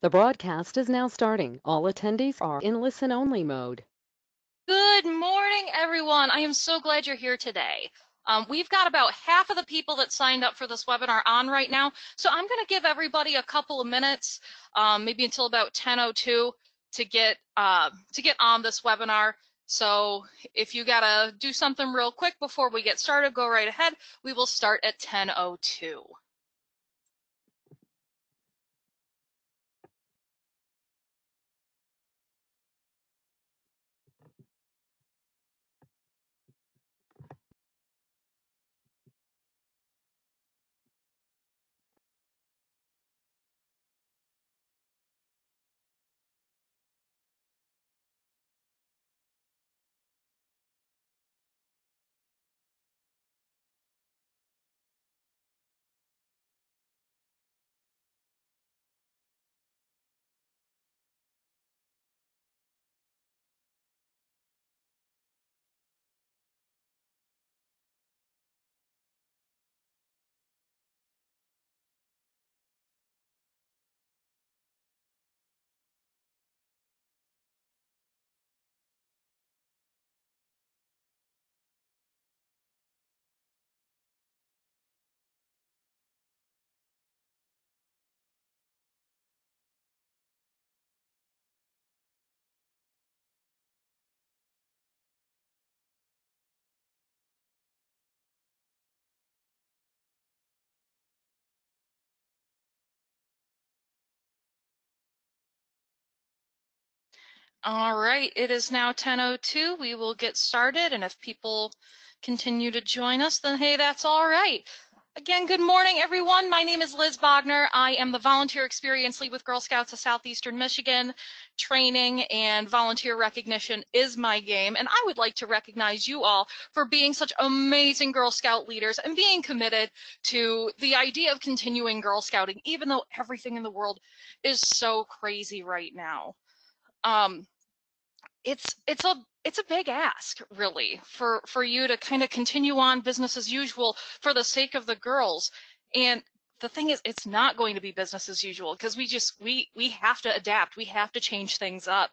The broadcast is now starting. All attendees are in listen-only mode. Good morning, everyone. I am so glad you're here today. Um, we've got about half of the people that signed up for this webinar on right now, so I'm going to give everybody a couple of minutes, um, maybe until about 10:02, to get uh, to get on this webinar. So if you gotta do something real quick before we get started, go right ahead. We will start at 10:02. All right, it is now 10:02. We will get started, and if people continue to join us, then hey, that's all right. Again, good morning, everyone. My name is Liz Bogner. I am the Volunteer Experience Lead with Girl Scouts of Southeastern Michigan. Training and volunteer recognition is my game, and I would like to recognize you all for being such amazing Girl Scout leaders and being committed to the idea of continuing Girl Scouting, even though everything in the world is so crazy right now. Um, it's it's a it's a big ask really for for you to kind of continue on business as usual for the sake of the girls. And the thing is it's not going to be business as usual because we just we we have to adapt we have to change things up.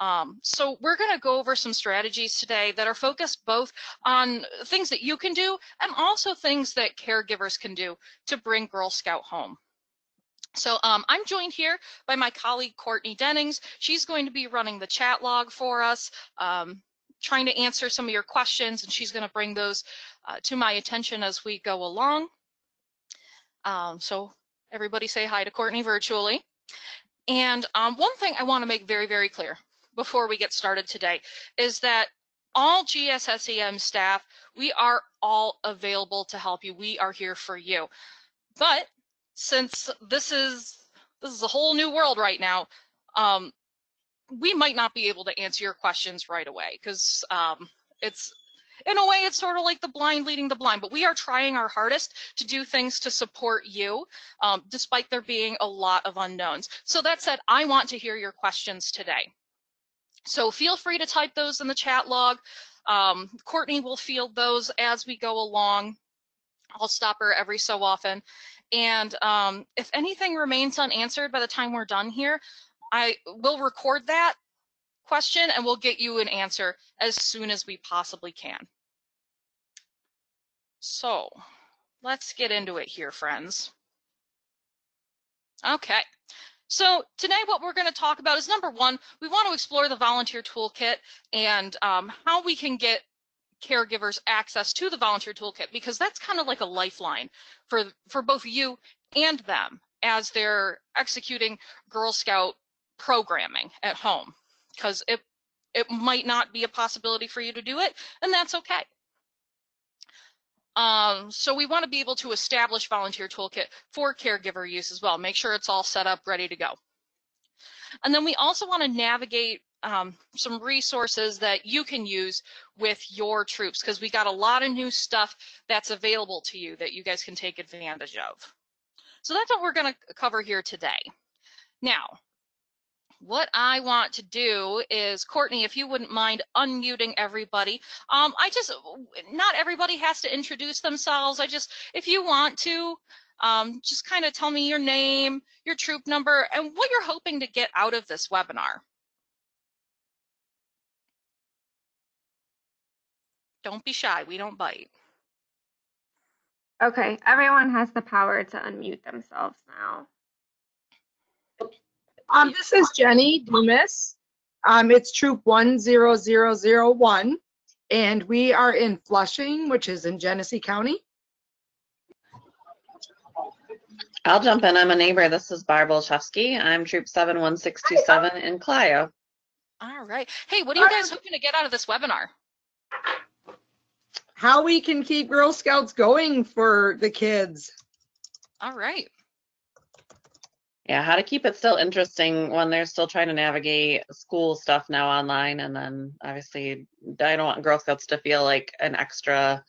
Um, so we're going to go over some strategies today that are focused both on things that you can do and also things that caregivers can do to bring girl scout home so um, I'm joined here by my colleague Courtney Dennings. She's going to be running the chat log for us, um, trying to answer some of your questions, and she's going to bring those uh, to my attention as we go along. Um, so everybody say hi to Courtney virtually. And um, one thing I want to make very, very clear before we get started today is that all GSSEM staff, we are all available to help you. We are here for you. But since this is this is a whole new world right now, um, we might not be able to answer your questions right away because um, it's in a way it's sort of like the blind leading the blind but we are trying our hardest to do things to support you um, despite there being a lot of unknowns. So that said i want to hear your questions today. So feel free to type those in the chat log. Um, courtney will field those as we go along. I'll stop her every so often and um, if anything remains unanswered by the time we're done here, I will record that question and we'll get you an answer as soon as we possibly can. So let's get into it here, friends. Okay. So today what we're going to talk about is number one, we want to explore the volunteer toolkit and um, how we can get caregivers access to the volunteer toolkit because that's kind of like a lifeline for for both you and them as they're executing Girl Scout programming at home because it it might not be a possibility for you to do it and that's okay. Um, so we want to be able to establish volunteer toolkit for caregiver use as well. Make sure it's all set up, ready to go. And then we also want to navigate um, some resources that you can use with your troops because we got a lot of new stuff that's available to you that you guys can take advantage of. So that's what we're going to cover here today. Now, what I want to do is, Courtney, if you wouldn't mind unmuting everybody. Um, I just, not everybody has to introduce themselves. I just, if you want to, um, just kind of tell me your name, your troop number, and what you're hoping to get out of this webinar. Don't be shy, we don't bite. Okay, everyone has the power to unmute themselves now. Um, this is Jenny Dumas. Um, it's troop one zero zero zero one, and we are in Flushing, which is in Genesee County. I'll jump in. I'm a neighbor. This is Barb Olszewski. I'm troop 71627 in Clio. All right. Hey, what are you guys hoping to get out of this webinar? How we can keep Girl Scouts going for the kids. All right. Yeah, how to keep it still interesting when they're still trying to navigate school stuff now online. And then obviously, I don't want Girl Scouts to feel like an extra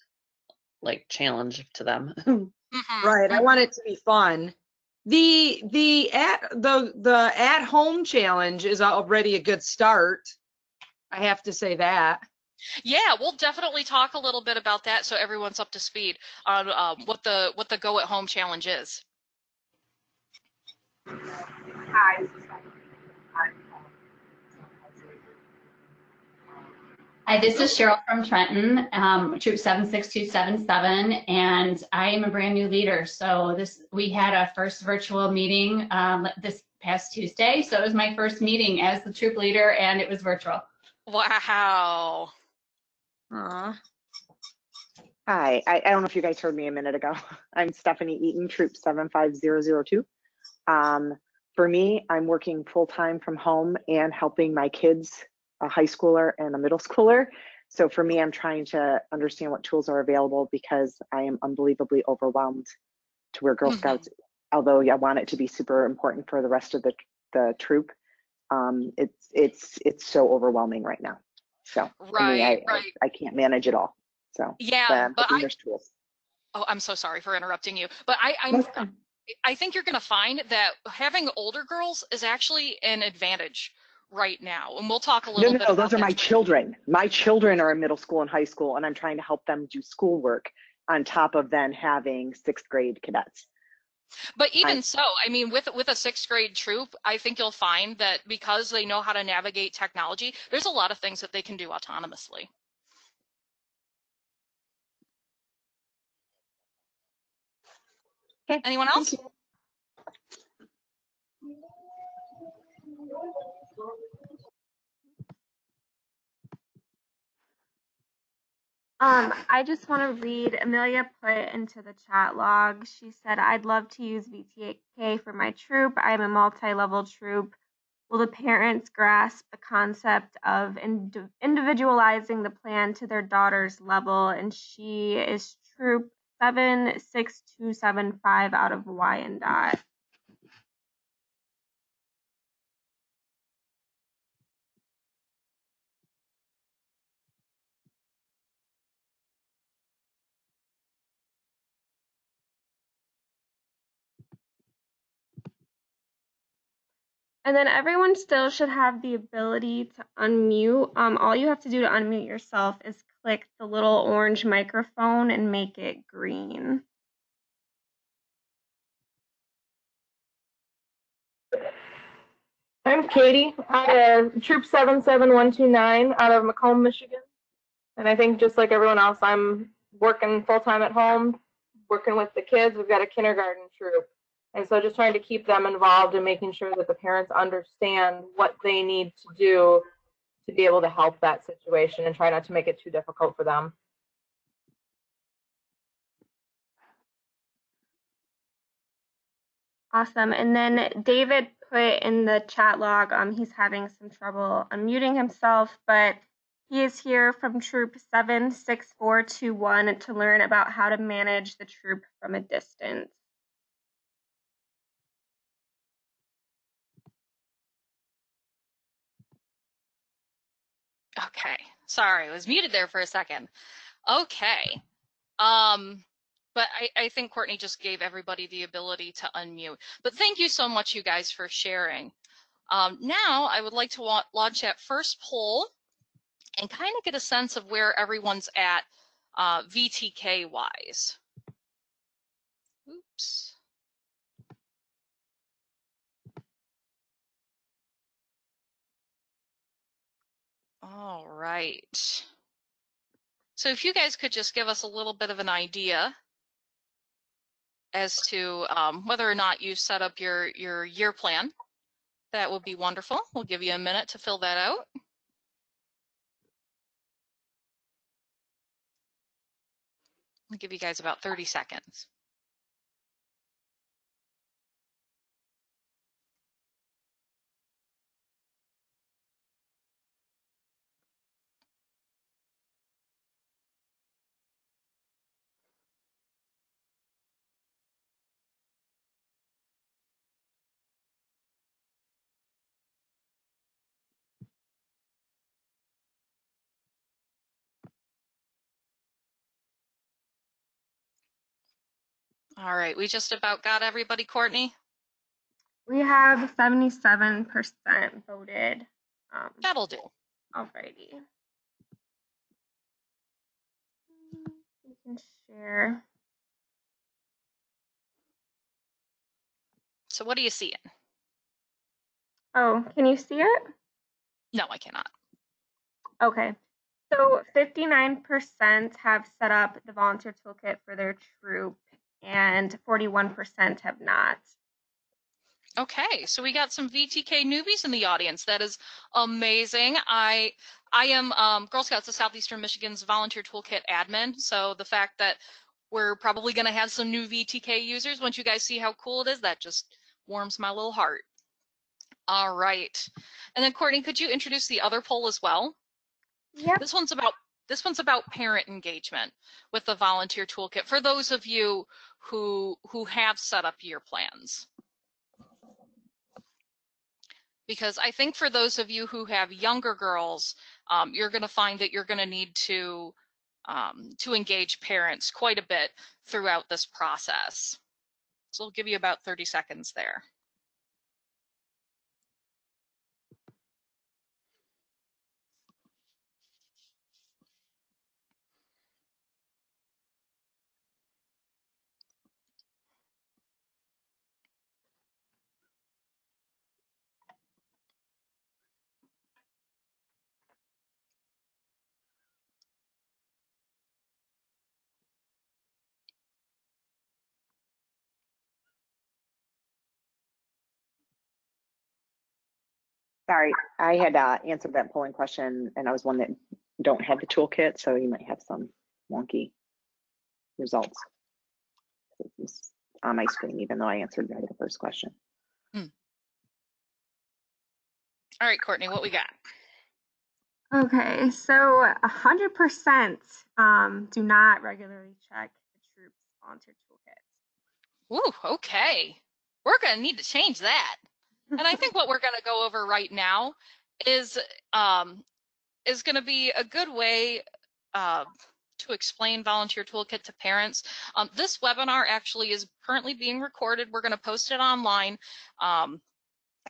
like challenge to them. Mhm. Right. I want it to be fun. The the at the the at home challenge is already a good start. I have to say that. Yeah, we'll definitely talk a little bit about that so everyone's up to speed on um, what the what the go at home challenge is. Hi, this is Cheryl from Trenton, um, Troop 76277, and I am a brand new leader. So this we had a first virtual meeting um, this past Tuesday. So it was my first meeting as the troop leader, and it was virtual. Wow. Aw. Hi, I, I don't know if you guys heard me a minute ago. I'm Stephanie Eaton, Troop 75002. Um, for me, I'm working full time from home and helping my kids, a high schooler and a middle schooler. So for me, I'm trying to understand what tools are available because I am unbelievably overwhelmed to where Girl Mhm. Scouts, although I want it to be super important for the rest of the, the troop, um, it's, it's, it's so overwhelming right now. So for me, I, Right, right. I, I can't manage it all. So Yeah, but I there's tools. oh, I'm so sorry for interrupting you. But I I'm I think you're going to find that having older girls is actually an advantage right now. And we'll talk a No, little no, bit no, those are my children. My children are in middle school and high school, and I'm trying to help them do schoolwork on top of then having sixth grade Cadettes. But even I- so, I mean, with with a sixth grade troop, I think you'll find that because they know how to navigate technology, there's a lot of things that they can do autonomously. Okay, Anyone else? Um, I just want to read Amelia put into the chat log. She said, I'd love to use VTK for my troop. I'm a multi level troop. Will the parents grasp the concept of indi- individualizing the plan to their daughter's level? And she is troop 76275 out of Wyandotte. And then everyone still should have the ability to unmute. Um, all you have to do to unmute yourself is click the little orange microphone and make it green. I'm Katie, I'm uh, Troop 77129 out of Macomb, Michigan. And I think just like everyone else, I'm working full time at home, working with the kids. We've got a kindergarten troop. And so just trying to keep them involved and making sure that the parents understand what they need to do to be able to help that situation and try not to make it too difficult for them. Awesome. And then David put in the chat log, um, he's having some trouble unmuting himself, but he is here from Troop 76421 to learn about how to manage the troop from a distance. Okay. Sorry, I was muted there for a second. Okay. Um, but I, I think Courtney just gave everybody the ability to unmute. But thank you so much, you guys, for sharing. Um, now I would like to launch that first poll and kind of get a sense of where everyone's at uh, VTK wise. Oops. All right. So if you guys could just give us a little bit of an idea as to um, whether or not you set up your, your year plan, that would be wonderful. We'll give you a minute to fill that out. I'll give you guys about 30 seconds. All right, we just about got everybody, Courtney. We have 77% voted. Um, That'll do. alrighty. We can share. So what do you see? Oh, can you see it? No, I cannot. Okay. So 59% have set up the volunteer toolkit for their troop and 41% have not. Okay, so we got some VTK newbies in the audience. That is amazing. I I am um, Girl Scouts of Southeastern Michigan's volunteer toolkit admin. So the fact that we're probably going to have some new VTK users once you guys see how cool it is, that just warms my little heart. All right, and then Courtney, could you introduce the other poll as well? Yep. This one's about this one's about parent engagement with the volunteer toolkit for those of you who who have set up year plans. Because I think for those of you who have younger girls, um, you're going to find that you're going to need to um, to engage parents quite a bit throughout this process. So I'll give you about 30 seconds there. Sorry, I had uh, answered that polling question and I was one that don't have the toolkit, so you might have some wonky results. It's on my screen, even though I answered right the first question. All right, Courtney, what we got? Okay, so 100% um, do not regularly check the troops volunteer toolkit. Ooh, okay. We're going to need to change that. And I think what we're going to go over right now is um, is going to be a good way uh, to explain Volunteer Toolkit to parents. Um, this webinar actually is currently being recorded. We're going to post it online um,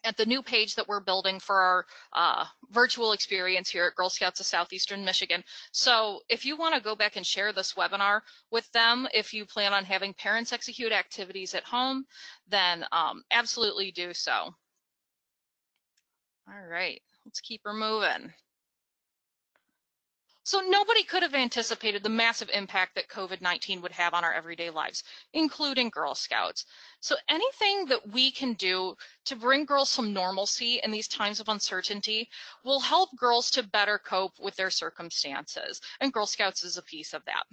at the new page that we're building for our uh, virtual experience here at Girl Scouts of Southeastern Michigan. So if you want to go back and share this webinar with them, if you plan on having parents execute activities at home, then um, absolutely do so. All right, let's keep her moving. So nobody could have anticipated the massive impact that COVID-19 would have on our everyday lives, including Girl Scouts. So anything that we can do to bring girls some normalcy in these times of uncertainty will help girls to better cope with their circumstances. And Girl Scouts is a piece of that.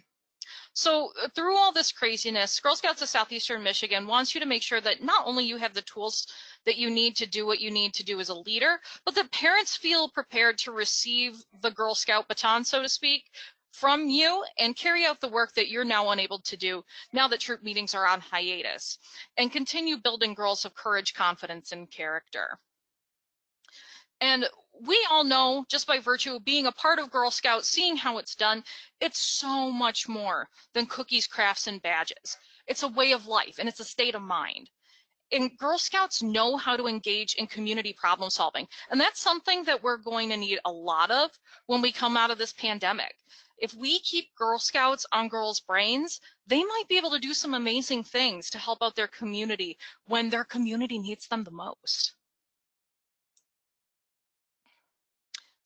So uh, through all this craziness, Girl Scouts of Southeastern Michigan wants you to make sure that not only you have the tools that you need to do what you need to do as a leader, but that parents feel prepared to receive the Girl Scout baton, so to speak, from you and carry out the work that you're now unable to do now that troop meetings are on hiatus and continue building girls of courage, confidence, and character. And we all know just by virtue of being a part of Girl Scouts, seeing how it's done, it's so much more than cookies, crafts, and badges. It's a way of life and it's a state of mind. and Girl Scouts know how to engage in community problem solving. And that's something that we're going to need a lot of when we come out of this pandemic. If we keep Girl Scouts on girls' brains, they might be able to do some amazing things to help out their community when their community needs them the most.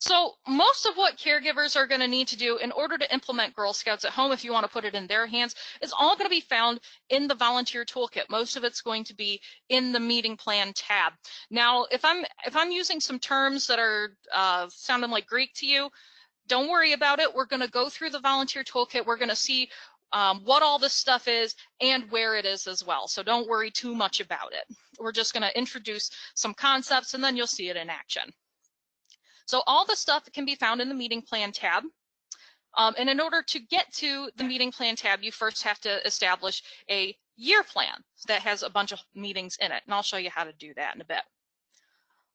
So most of what caregivers are going to need to do in order to implement Girl Scouts at home, if you want to put it in their hands, is all going to be found in the volunteer toolkit. Most of it's going to be in the meeting plan tab. Now, if I'm if I'm using some terms that are uh, sounding like Greek to you, don't worry about it. We're going to go through the volunteer toolkit. We're going to see um, what all this stuff is and where it is as well. So don't worry too much about it. We're just going to introduce some concepts and then you'll see it in action. So all the stuff can be found in the meeting plan tab. Um, and in order to get to the meeting plan tab, you first have to establish a year plan that has a bunch of meetings in it. And I'll show you how to do that in a bit.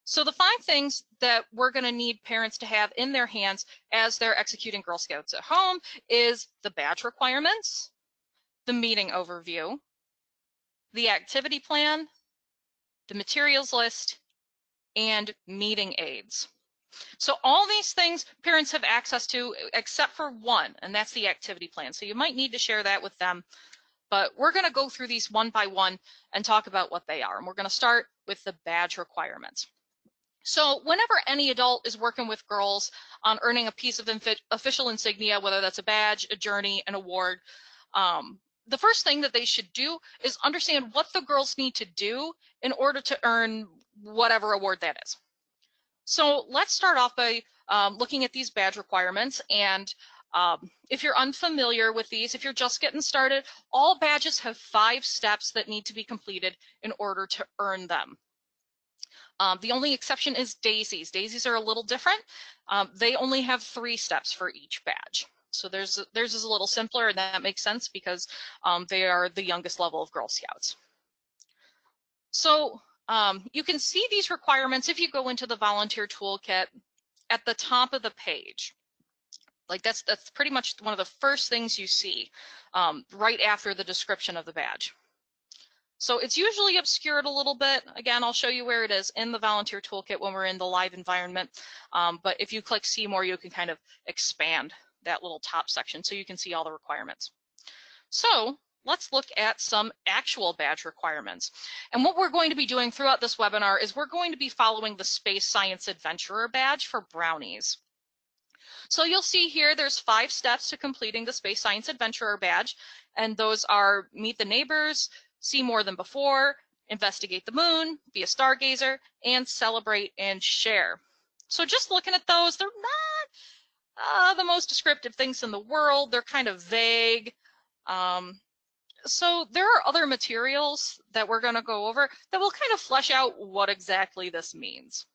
So the five things that we're going to need parents to have in their hands as they're executing Girl Scouts at home is the badge requirements, the meeting overview, the activity plan, the materials list, and meeting aids. So all these things parents have access to except for one, and that's the activity plan. So you might need to share that with them. But we're going to go through these one by one and talk about what they are. And we're going to start with the badge requirements. So whenever any adult is working with girls on earning a piece of official insignia, whether that's a badge, a journey, an award, um, the first thing that they should do is understand what the girls need to do in order to earn whatever award that is. So let's start off by um, looking at these badge requirements. And um, if you're unfamiliar with these, if you're just getting started, all badges have five steps that need to be completed in order to earn them. Um, the only exception is daisies. Daisies are a little different. Um, they only have three steps for each badge. So there's theirs is a little simpler, and that makes sense because um, they are the youngest level of Girl Scouts. So um, you can see these requirements if you go into the volunteer toolkit at the top of the page. Like that's that's pretty much one of the first things you see um, right after the description of the badge. So it's usually obscured a little bit. Again, I'll show you where it is in the volunteer toolkit when we're in the live environment. Um, but if you click see more, you can kind of expand that little top section so you can see all the requirements. So let's look at some actual badge requirements. And what we're going to be doing throughout this webinar is we're going to be following the Space Science Adventurer badge for brownies. So you'll see here there's five steps to completing the Space Science Adventurer badge, and those are meet the neighbors, see more than before, investigate the moon, be a stargazer, and celebrate and share. So just looking at those, they're not uh, the most descriptive things in the world. They're kind of vague. Um, so there are other materials that we're going to go over that will kind of flesh out what exactly this means.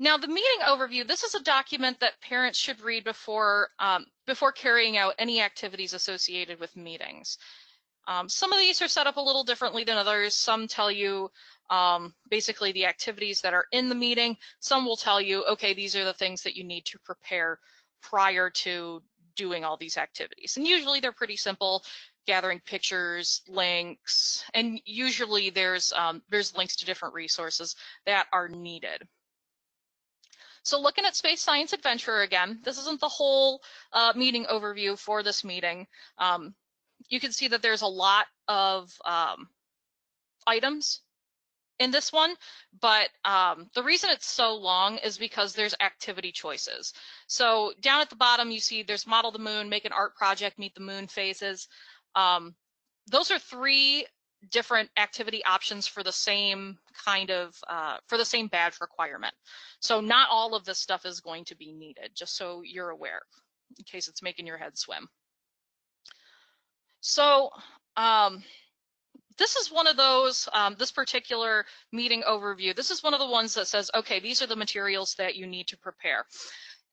Now, the meeting overview, this is a document that parents should read before, um, before carrying out any activities associated with meetings. Um, some of these are set up a little differently than others. Some tell you um, basically the activities that are in the meeting. Some will tell you, okay, these are the things that you need to prepare prior to doing all these activities. And usually they're pretty simple, gathering pictures, links, and usually there's um, there's links to different resources that are needed. So looking at Space Science Adventure again, this isn't the whole uh, meeting overview for this meeting. Um, you can see that there's a lot of um, items in this one, but um, the reason it's so long is because there's activity choices. So down at the bottom, you see there's model the moon, make an art project, meet the moon phases. Um, those are three different activity options for the same kind of, uh, for the same badge requirement. So not all of this stuff is going to be needed, just so you're aware, in case it's making your head swim. So um, this is one of those, um, this particular meeting overview, this is one of the ones that says, okay, these are the materials that you need to prepare.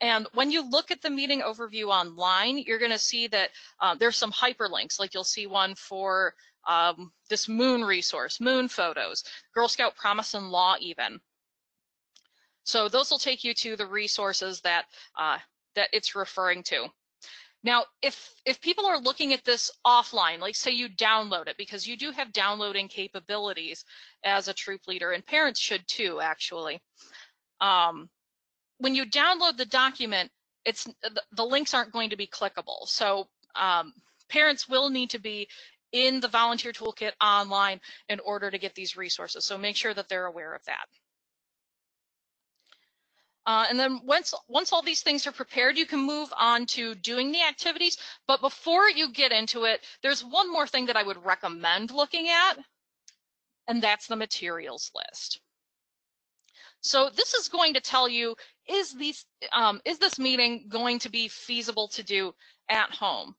And when you look at the meeting overview online, you're going to see that uh, there's some hyperlinks, like you'll see one for um, this moon resource, moon photos, Girl Scout Promise and Law even. So those will take you to the resources that, uh, that it's referring to. Now, if if people are looking at this offline, like say you download it because you do have downloading capabilities as a troop leader, and parents should too, actually. Um, when you download the document, it's the, the links aren't going to be clickable. So um, parents will need to be in the volunteer toolkit online in order to get these resources. So make sure that they're aware of that. Uh, and then once once all these things are prepared, you can move on to doing the activities. But before you get into it, there's one more thing that I would recommend looking at, and that's the materials list. So this is going to tell you, is, these, um, is this meeting going to be feasible to do at home?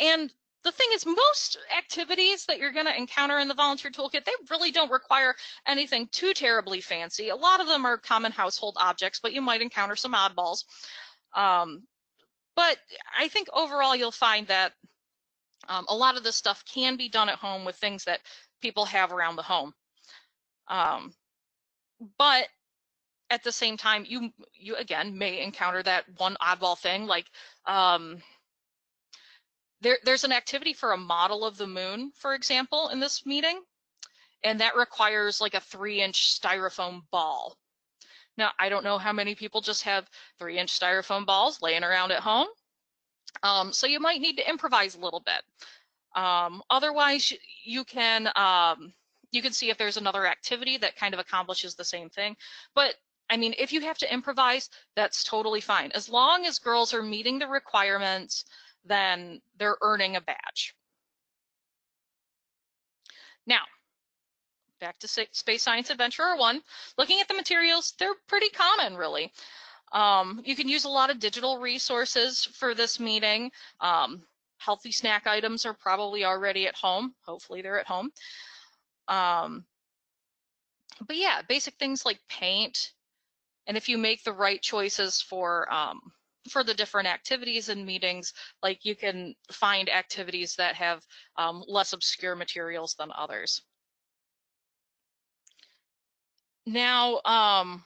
And the thing is, most activities that you're going to encounter in the volunteer toolkit, they really don't require anything too terribly fancy. A lot of them are common household objects, but you might encounter some oddballs. Um, but I think overall you'll find that um, a lot of this stuff can be done at home with things that people have around the home. Um, but at the same time, you you again may encounter that one oddball thing like um, there there's an activity for a model of the moon, for example, in this meeting, and that requires like a three inch styrofoam ball. Now I don't know how many people just have three inch styrofoam balls laying around at home, um, so you might need to improvise a little bit. Um, otherwise, you can um, you can see if there's another activity that kind of accomplishes the same thing. But I mean, if you have to improvise, that's totally fine. As long as girls are meeting the requirements, then they're earning a badge. Now, back to Space Science Adventurer 1. Looking at the materials, they're pretty common, really. Um, you can use a lot of digital resources for this meeting. Um, healthy snack items are probably already at home. Hopefully they're at home. Um, but yeah, basic things like paint, and if you make the right choices for um, for the different activities and meetings, like you can find activities that have um, less obscure materials than others. Now, um,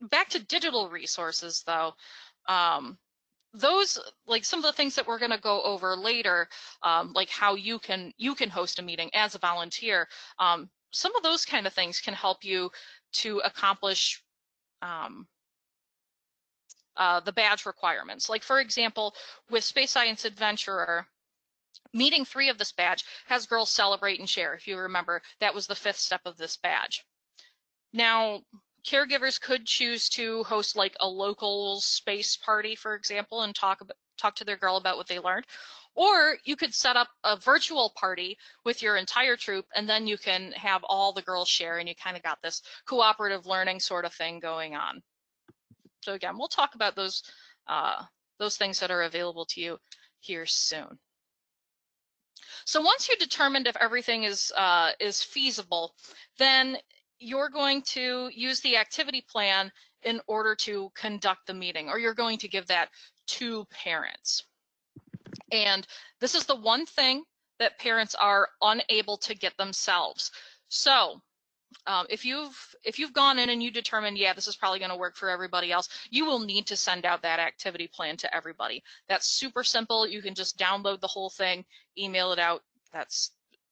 back to digital resources though, um, those like some of the things that we're going to go over later, um, like how you can you can host a meeting as a volunteer. Um, some of those kind of things can help you to accomplish um, uh, the badge requirements. Like for example, with Space Science Adventurer, meeting three of this badge has girls celebrate and share. If you remember, that was the fifth step of this badge. Now, caregivers could choose to host like a local space party, for example, and talk about, talk to their girl about what they learned. Or you could set up a virtual party with your entire troop, and then you can have all the girls share, and you kind of got this cooperative learning sort of thing going on. So again, we'll talk about those uh, those things that are available to you here soon. So once you're determined if everything is uh, is feasible, then you're going to use the activity plan in order to conduct the meeting, or you're going to give that to parents. And this is the one thing that parents are unable to get themselves. So um, if you've if you've gone in and you determined yeah, this is probably going to work for everybody else, you will need to send out that activity plan to everybody. That's super simple. You can just download the whole thing, email it out. That's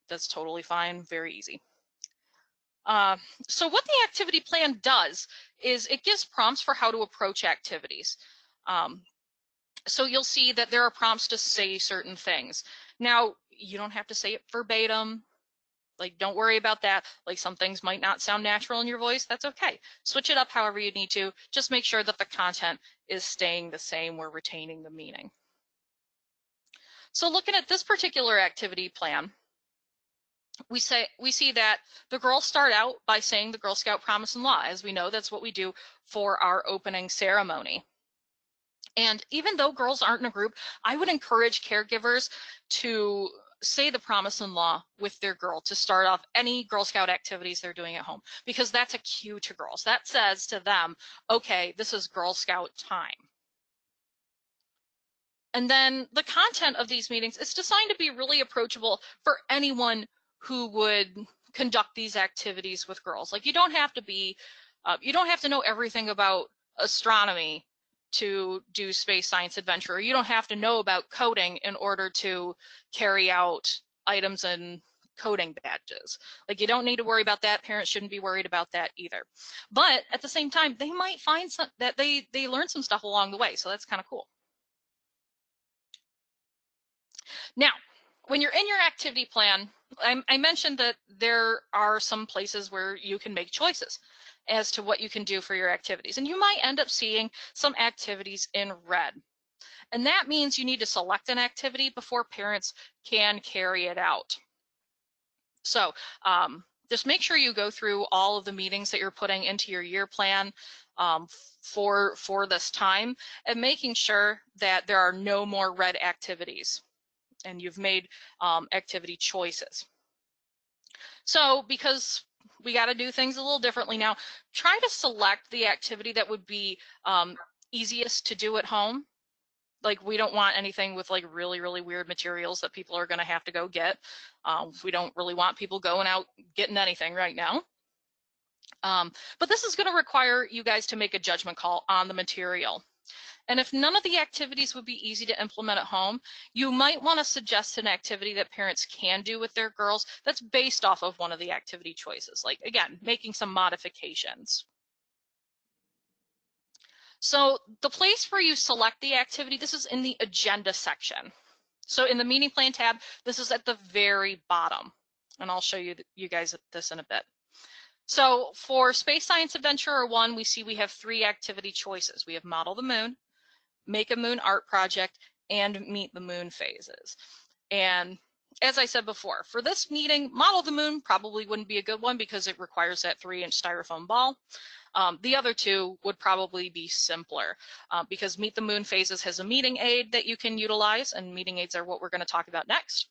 that's totally fine, very easy. Uh, so what the activity plan does is it gives prompts for how to approach activities. Um, so you'll see that there are prompts to say certain things. Now, you don't have to say it verbatim. Like, don't worry about that. Like, some things might not sound natural in your voice. That's okay. Switch it up however you need to. Just make sure that the content is staying the same. We're retaining the meaning. So looking at this particular activity plan, we say we see that the girls start out by saying the Girl Scout promise and law. As we know, that's what we do for our opening ceremony. And even though girls aren't in a group, I would encourage caregivers to say the promise in law with their girl to start off any Girl Scout activities they're doing at home because that's a cue to girls. That says to them, okay, this is Girl Scout time. And then the content of these meetings is designed to be really approachable for anyone who would conduct these activities with girls. Like you don't have to be, uh, you don't have to know everything about astronomy to do space science adventure. You don't have to know about coding in order to carry out items and coding badges. Like you don't need to worry about that. Parents shouldn't be worried about that either. But at the same time, they might find some that they they learn some stuff along the way. So that's kind of cool. Now, when you're in your activity plan, I, I mentioned that there are some places where you can make choices as to what you can do for your activities. And you might end up seeing some activities in red. And that means you need to select an activity before parents can carry it out. So um, just make sure you go through all of the meetings that you're putting into your year plan um, for, for this time and making sure that there are no more red activities and you've made um, activity choices. So because we got to do things a little differently now, try to select the activity that would be um, easiest to do at home. Like we don't want anything with like really really weird materials that people are going to have to go get. Um, we don't really want people going out getting anything right now. Um, but this is going to require you guys to make a judgment call on the material and if none of the activities would be easy to implement at home, you might want to suggest an activity that parents can do with their girls that's based off of one of the activity choices. Like again, making some modifications. So the place where you select the activity, this is in the agenda section. So in the meeting plan tab, this is at the very bottom. And I'll show you, you guys this in a bit. So for Space Science Adventure 1, we see we have three activity choices. We have Model the Moon, Make a Moon Art Project, and Meet the Moon phases. And as I said before, for this meeting, Model the Moon probably wouldn't be a good one because it requires that three inch styrofoam ball. Um, the other two would probably be simpler uh, because Meet the Moon Phases has a meeting aid that you can utilize, and meeting aids are what we're going to talk about next.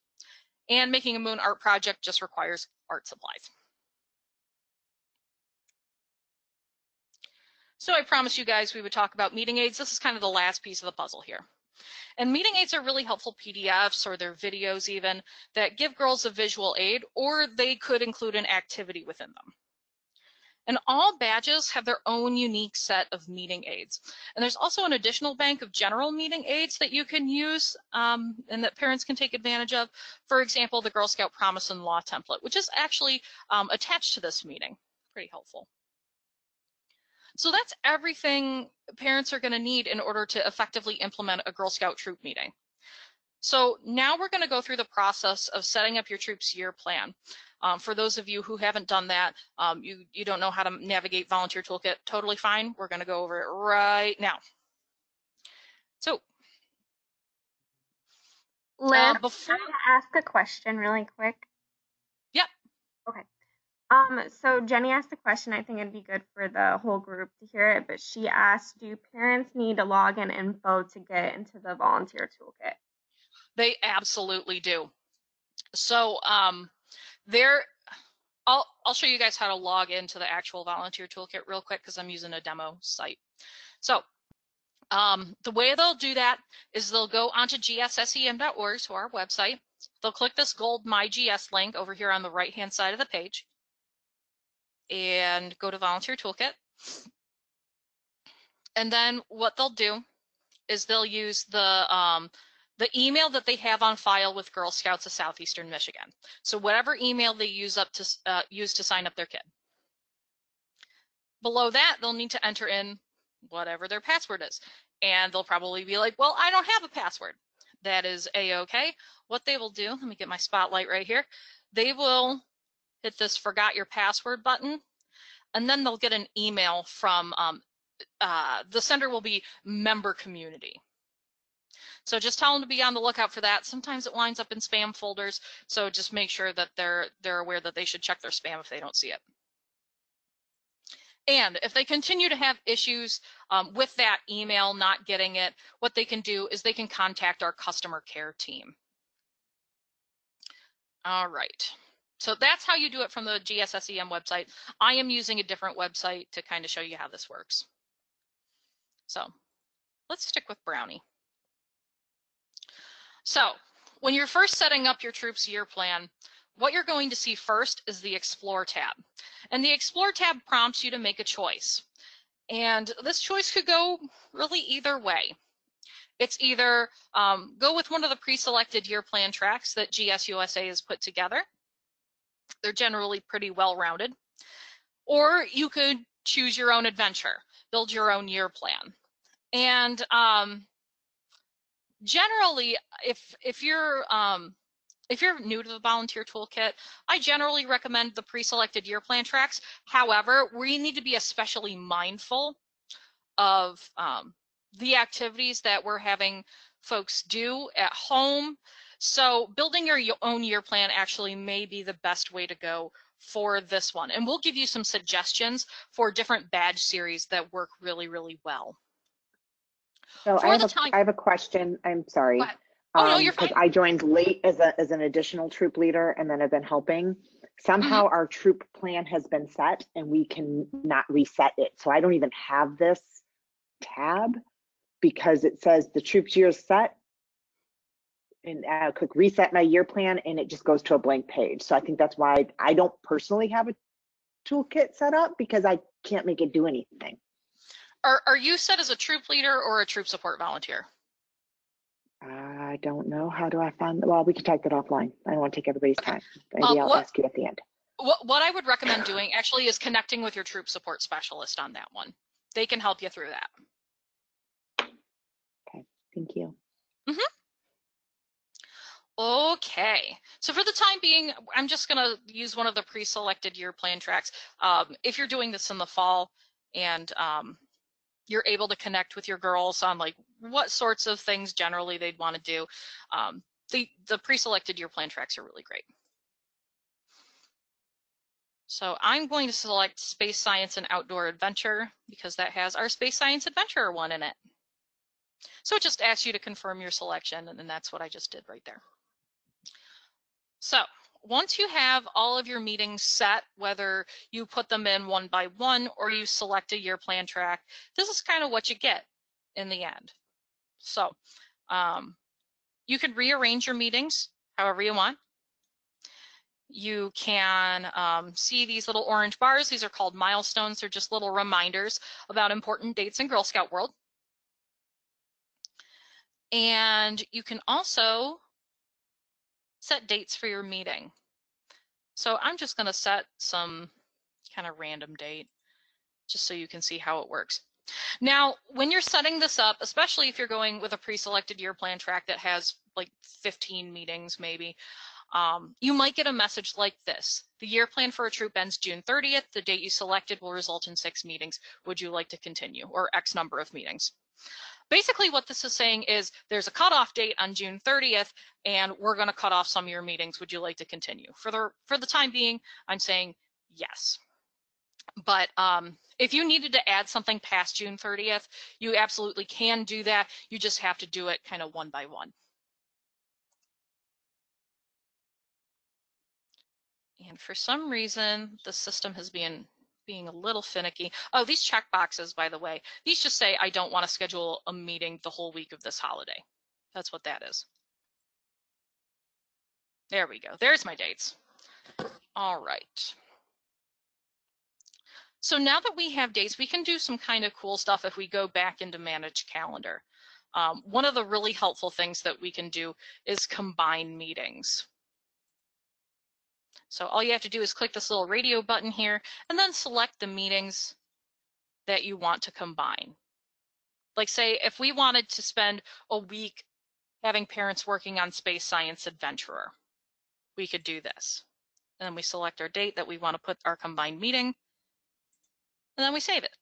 And making a moon art project just requires art supplies. So I promised you guys we would talk about meeting aids. This is kind of the last piece of the puzzle here. And meeting aids are really helpful PDFs or their videos even that give girls a visual aid or they could include an activity within them. And all badges have their own unique set of meeting aids. And there's also an additional bank of general meeting aids that you can use um, and that parents can take advantage of. For example, the Girl Scout Promise and Law template, which is actually um, attached to this meeting. Pretty helpful. So that's everything parents are going to need in order to effectively implement a Girl Scout troop meeting. So now we're going to go through the process of setting up your troop's year plan. Um, for those of you who haven't done that, um, you, you don't know how to navigate Volunteer Toolkit, totally fine. We're going to go over it right now. So, Liz, uh, before, can I ask a question really quick? Yep. Okay. Um, so Jenny asked a question. I think it'd be good for the whole group to hear it, but she asked, do parents need to log in info to get into the volunteer toolkit? they absolutely do. So, um, there, I'll, I'll show you guys how to log into the actual volunteer toolkit real quick because I'm using a demo site. So um, the way they'll do that is they'll go onto gssem.org, so our website. They'll click this gold MyGS link over here on the right-hand side of the page and go to volunteer toolkit. And then what they'll do is they'll use the um, the email that they have on file with Girl Scouts of Southeastern Michigan. So whatever email they use up to uh, use to sign up their kid. Below that, they'll need to enter in whatever their password is. And they'll probably be like, well, I don't have a password. That is a-okay. What they will do, let me get my spotlight right here. They will hit this forgot your password button, and then they'll get an email from um, uh, the sender will be member community. So just tell them to be on the lookout for that. Sometimes it winds up in spam folders, so just make sure that they're they're aware that they should check their spam if they don't see it. And if they continue to have issues um, with that email not getting it, what they can do is they can contact our customer care team. All right. So that's how you do it from the GSSEM website. I am using a different website to kind of show you how this works. So let's stick with Brownie. So when you're first setting up your troops year plan, what you're going to see first is the Explore tab. And the Explore tab prompts you to make a choice. And this choice could go really either way. It's either um, go with one of the pre-selected year plan tracks that GSUSA has put together. They're generally pretty well-rounded. Or you could choose your own adventure, build your own year plan. And um, generally, if if you're um, if you're new to the volunteer toolkit, I generally recommend the pre-selected year plan tracks. However, we need to be especially mindful of um, the activities that we're having folks do at home. So building your own year plan actually may be the best way to go for this one. And we'll give you some suggestions for different badge series that work really, really well. So For I have a, have a question. I'm sorry. Oh, no, Um, you're 'cause fine. I joined late as a, as an additional troop leader and then I've been helping. Somehow Mm-hmm. our troop plan has been set and we can not reset it. So I don't even have this tab because it says the troop year is set. And I click reset my year plan and it just goes to a blank page. So I think that's why I don't personally have a toolkit set up because I can't make it do anything. Are, are you set as a troop leader or a troop support volunteer? I don't know. How do I find, well, we can type that offline. I don't want to take everybody's time. Maybe Uh, I'll what- ask you at the end. What, what I would recommend doing actually is connecting with your troop support specialist on that one. They can help you through that. Okay, thank you. Okay, so for the time being, I'm just gonna use one of the pre-selected year plan tracks. Um, if you're doing this in the fall and um, you're able to connect with your girls on like what sorts of things generally they'd want to do, um, the, the pre-selected year plan tracks are really great. So I'm going to select Space Science and Outdoor Adventure because that has our Space Science Adventure one in it. So it just asks you to confirm your selection, and then that's what I just did right there. So once you have all of your meetings set, whether you put them in one by one or you select a year plan track, this is kind of what you get in the end. So um, you can rearrange your meetings however you want. You can um, see these little orange bars. These are called milestones. They're just little reminders about important dates in Girl Scout world. And you can also set dates for your meeting. So I'm just going to set some kind of random date just so you can see how it works. Now, when you're setting this up, especially if you're going with a pre-selected year plan track that has like 15 meetings maybe, um, you might get a message like this. The year plan for a troop ends June 30th. The date you selected will result in six meetings. Would you like to continue? Or X number of meetings. Basically what this is saying is there's a cutoff date on June 30th and we're going to cut off some of your meetings. Would you like to continue? For the, for the time being, I'm saying yes. But um, if you needed to add something past June 30th, you absolutely can do that. You just have to do it kind of one by one. And for some reason, the system has been being a little finicky. Oh, these check boxes, by the way, these just say I don't want to schedule a meeting the whole week of this holiday. That's what that is. There we go. There's my dates. All right. So now that we have dates, we can do some kind of cool stuff if we go back into manage calendar. Um, one of the really helpful things that we can do is combine meetings. So all you have to do is click this little radio button here and then select the meetings that you want to combine. Like say, if we wanted to spend a week having parents working on Space Science Adventurer, we could do this. And then we select our date that we want to put our combined meeting, and then we save it.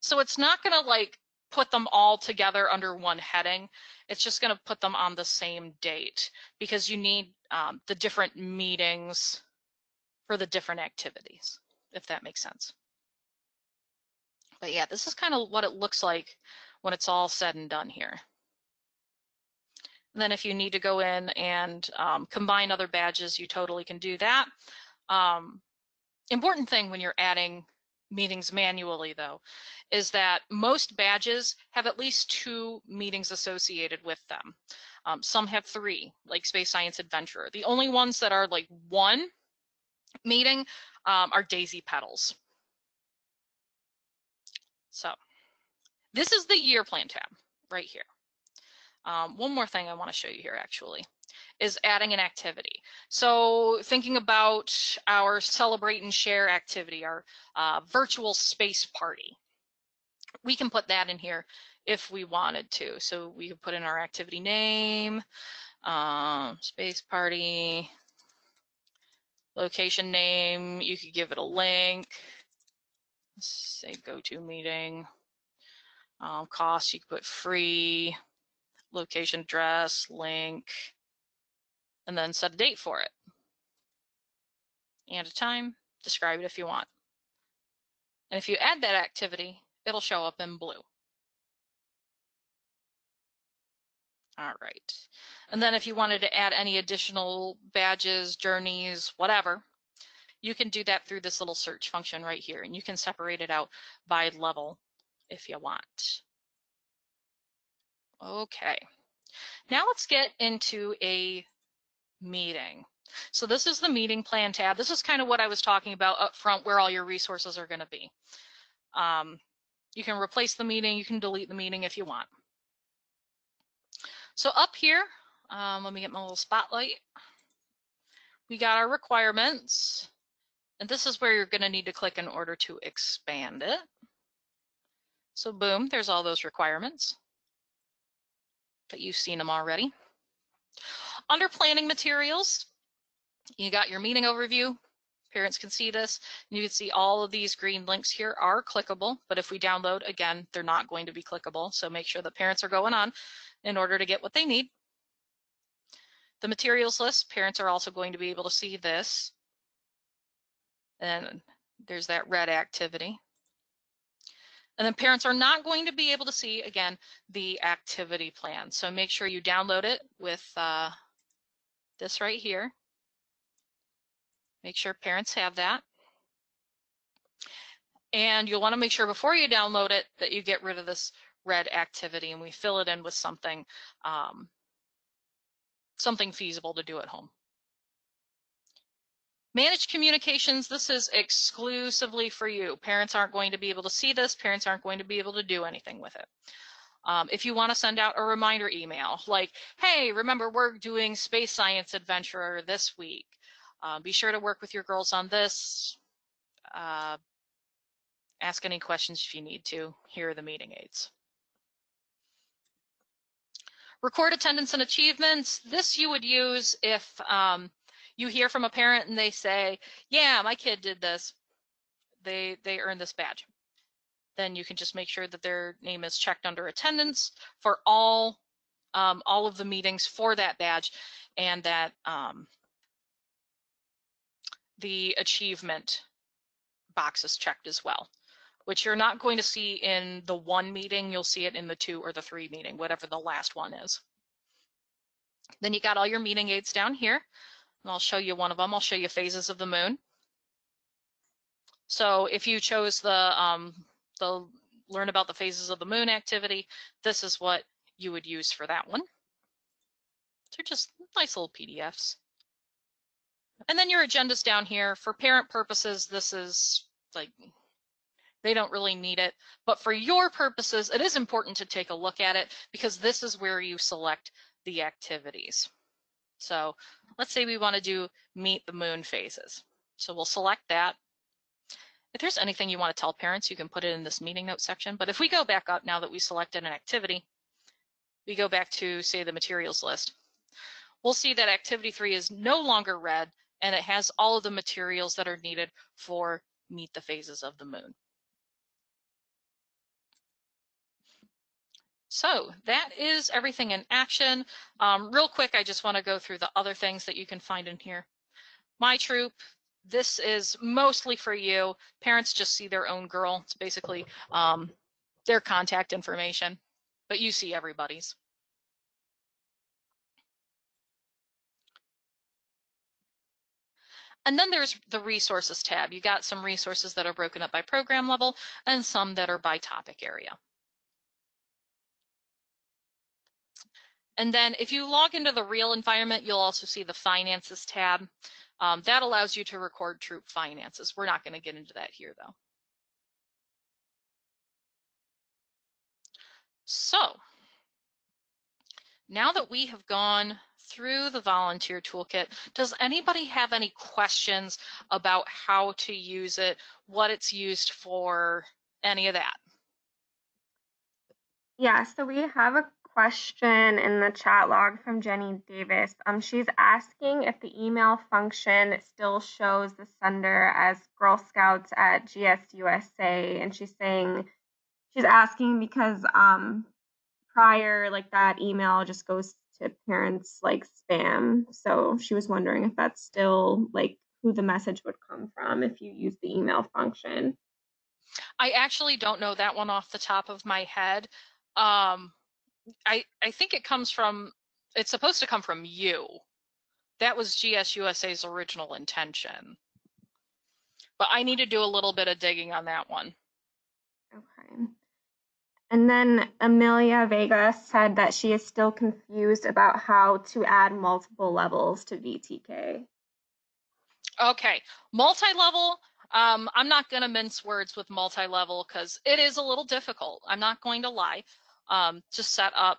So it's not going to like put them all together under one heading. It's just going to put them on the same date because you need um, the different meetings for the different activities, if that makes sense. But yeah, this is kind of what it looks like when it's all said and done here. And then if you need to go in and um, combine other badges, you totally can do that. Um, important thing when you're adding meetings manually though, is that most badges have at least two meetings associated with them. Um, some have three, like Space Science Adventurer. The only ones that are like one meeting um, are Daisy Petals. So this is the year plan tab right here. Um, one more thing I want to show you here actually is adding an activity. So thinking about our celebrate and share activity, our uh, virtual space party. We can put that in here if we wanted to. So we could put in our activity name, um, space party, location name. You could give it a link. Let's say GoToMeeting. Um, cost, you could put free, location address, link, and then set a date for it. And a time, describe it if you want. And if you add that activity, it'll show up in blue. All right. And then if you wanted to add any additional badges, journeys, whatever, you can do that through this little search function right here. And you can separate it out by level if you want. Okay. Now let's get into a meeting. So this is the meeting plan tab. This is kind of what I was talking about up front where all your resources are going to be. Um, you can replace the meeting, you can delete the meeting if you want. So up here, um, let me get my little spotlight. We got our requirements, and this is where you're going to need to click in order to expand it. So boom, there's all those requirements. But you've seen them already. Under planning materials, you got your meeting overview. Parents can see this. You can see all of these green links here are clickable, but if we download, again, they're not going to be clickable. So make sure the parents are going on in order to get what they need. The materials list, parents are also going to be able to see this. And there's that red activity. And then parents are not going to be able to see, again, the activity plan. So make sure you download it with uh, this right here. Make sure parents have that. And you'll want to make sure before you download it that you get rid of this red activity and we fill it in with something um, something feasible to do at home. Managed communications, this is exclusively for you. Parents aren't going to be able to see this. Parents aren't going to be able to do anything with it. Um, if you want to send out a reminder email, like, hey, remember we're doing Space Science Adventure this week. Uh, be sure to work with your girls on this. Uh, ask any questions if you need to. Here are the meeting aids. Record attendance and achievements. This you would use if um, you hear from a parent and they say, yeah, my kid did this. They, they earned this badge. Then you can just make sure that their name is checked under attendance for all, um, all of the meetings for that badge and that um, the achievement box is checked as well, which you're not going to see in the one meeting. You'll see it in the two or the three meeting, whatever the last one is. Then you got all your meeting aids down here. And I'll show you one of them. I'll show you phases of the moon. So if you chose the, um, the learn about the phases of the moon activity, this is what you would use for that one. They're just nice little PDFs. And then your agendas down here. For parent purposes, this is like, they don't really need it. But for your purposes, it is important to take a look at it because this is where you select the activities. So let's say we want to do meet the moon phases. So we'll select that. If there's anything you want to tell parents, you can put it in this meeting notes section. But if we go back up now that we selected an activity, we go back to say the materials list, we'll see that activity three is no longer red and it has all of the materials that are needed for meet the phases of the moon. So that is everything in action. Um, real quick, I just want to go through the other things that you can find in here. My troop, this is mostly for you. Parents just see their own girl. It's basically um, their contact information, but you see everybody's. And then there's the resources tab. You got some resources that are broken up by program level and some that are by topic area. And then if you log into the real environment, you'll also see the finances tab. Um, that allows you to record troop finances. We're not going to get into that here though. So now that we have gone through the volunteer toolkit, does anybody have any questions about how to use it, what it's used for, any of that? Yeah, so we have a question in the chat log from Jenny Davis. Um, she's asking if the email function still shows the sender as Girl Scouts at GSUSA, and she's saying she's asking because um prior like that email just goes to parents like spam. So she was wondering if that's still like who the message would come from if you use the email function. I actually don't know that one off the top of my head. Um, I I think it comes from. It's supposed to come from you. That was GSUSA's original intention. But I need to do a little bit of digging on that one. Okay. And then Amelia Vega said that she is still confused about how to add multiple levels to VTK. Okay, multi-level. Um, I'm not going to mince words with multi-level because it is a little difficult. I'm not going to lie. Um, to set up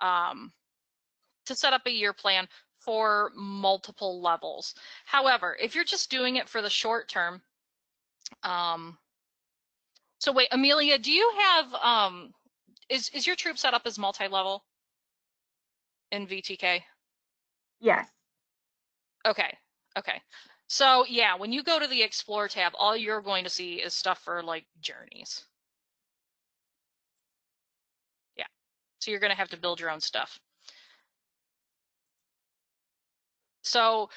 um, to set up a year plan for multiple levels. However, if you're just doing it for the short term, um, so wait, Amelia, do you have um, is is your troop set up as multi-level in VTK? Yes. Okay. Okay. So yeah, when you go to the explore tab, all you're going to see is stuff for like journeys. So you're going to have to build your own stuff. So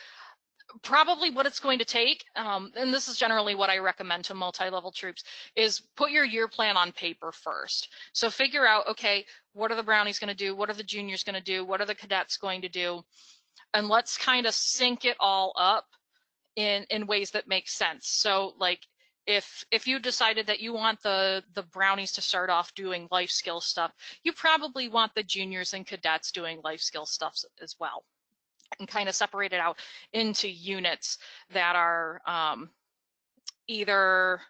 probably what it's going to take, um, and this is generally what I recommend to multi-level troops, is put your year plan on paper first. So figure out, okay, what are the brownies going to do? What are the juniors going to do? What are the Cadettes going to do? And let's kind of sync it all up in in ways that make sense. So like if if you decided that you want the the brownies to start off doing life skill stuff, you probably want the juniors and Cadettes doing life skill stuff as well and kind of separate it out into units that are um, either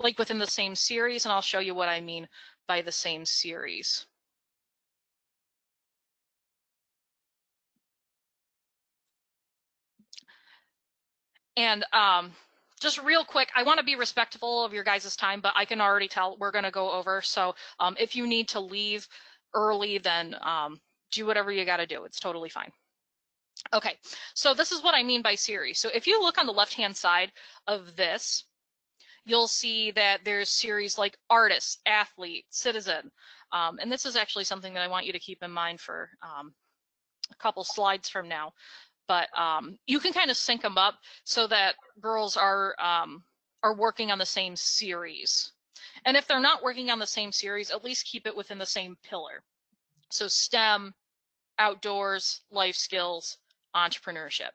like within the same series, and I'll show you what I mean by the same series. And um, just real quick, I want to be respectful of your guys' time, but I can already tell we're going to go over. So um, if you need to leave early, then um, do whatever you got to do. It's totally fine. Okay, so this is what I mean by series. So if you look on the left-hand side of this, you'll see that there's series like artist, athlete, citizen. Um, and this is actually something that I want you to keep in mind for um, a couple slides from now. But um, you can kind of sync them up so that girls are um, are working on the same series. And if they're not working on the same series, at least keep it within the same pillar. So STEM, outdoors, life skills, entrepreneurship.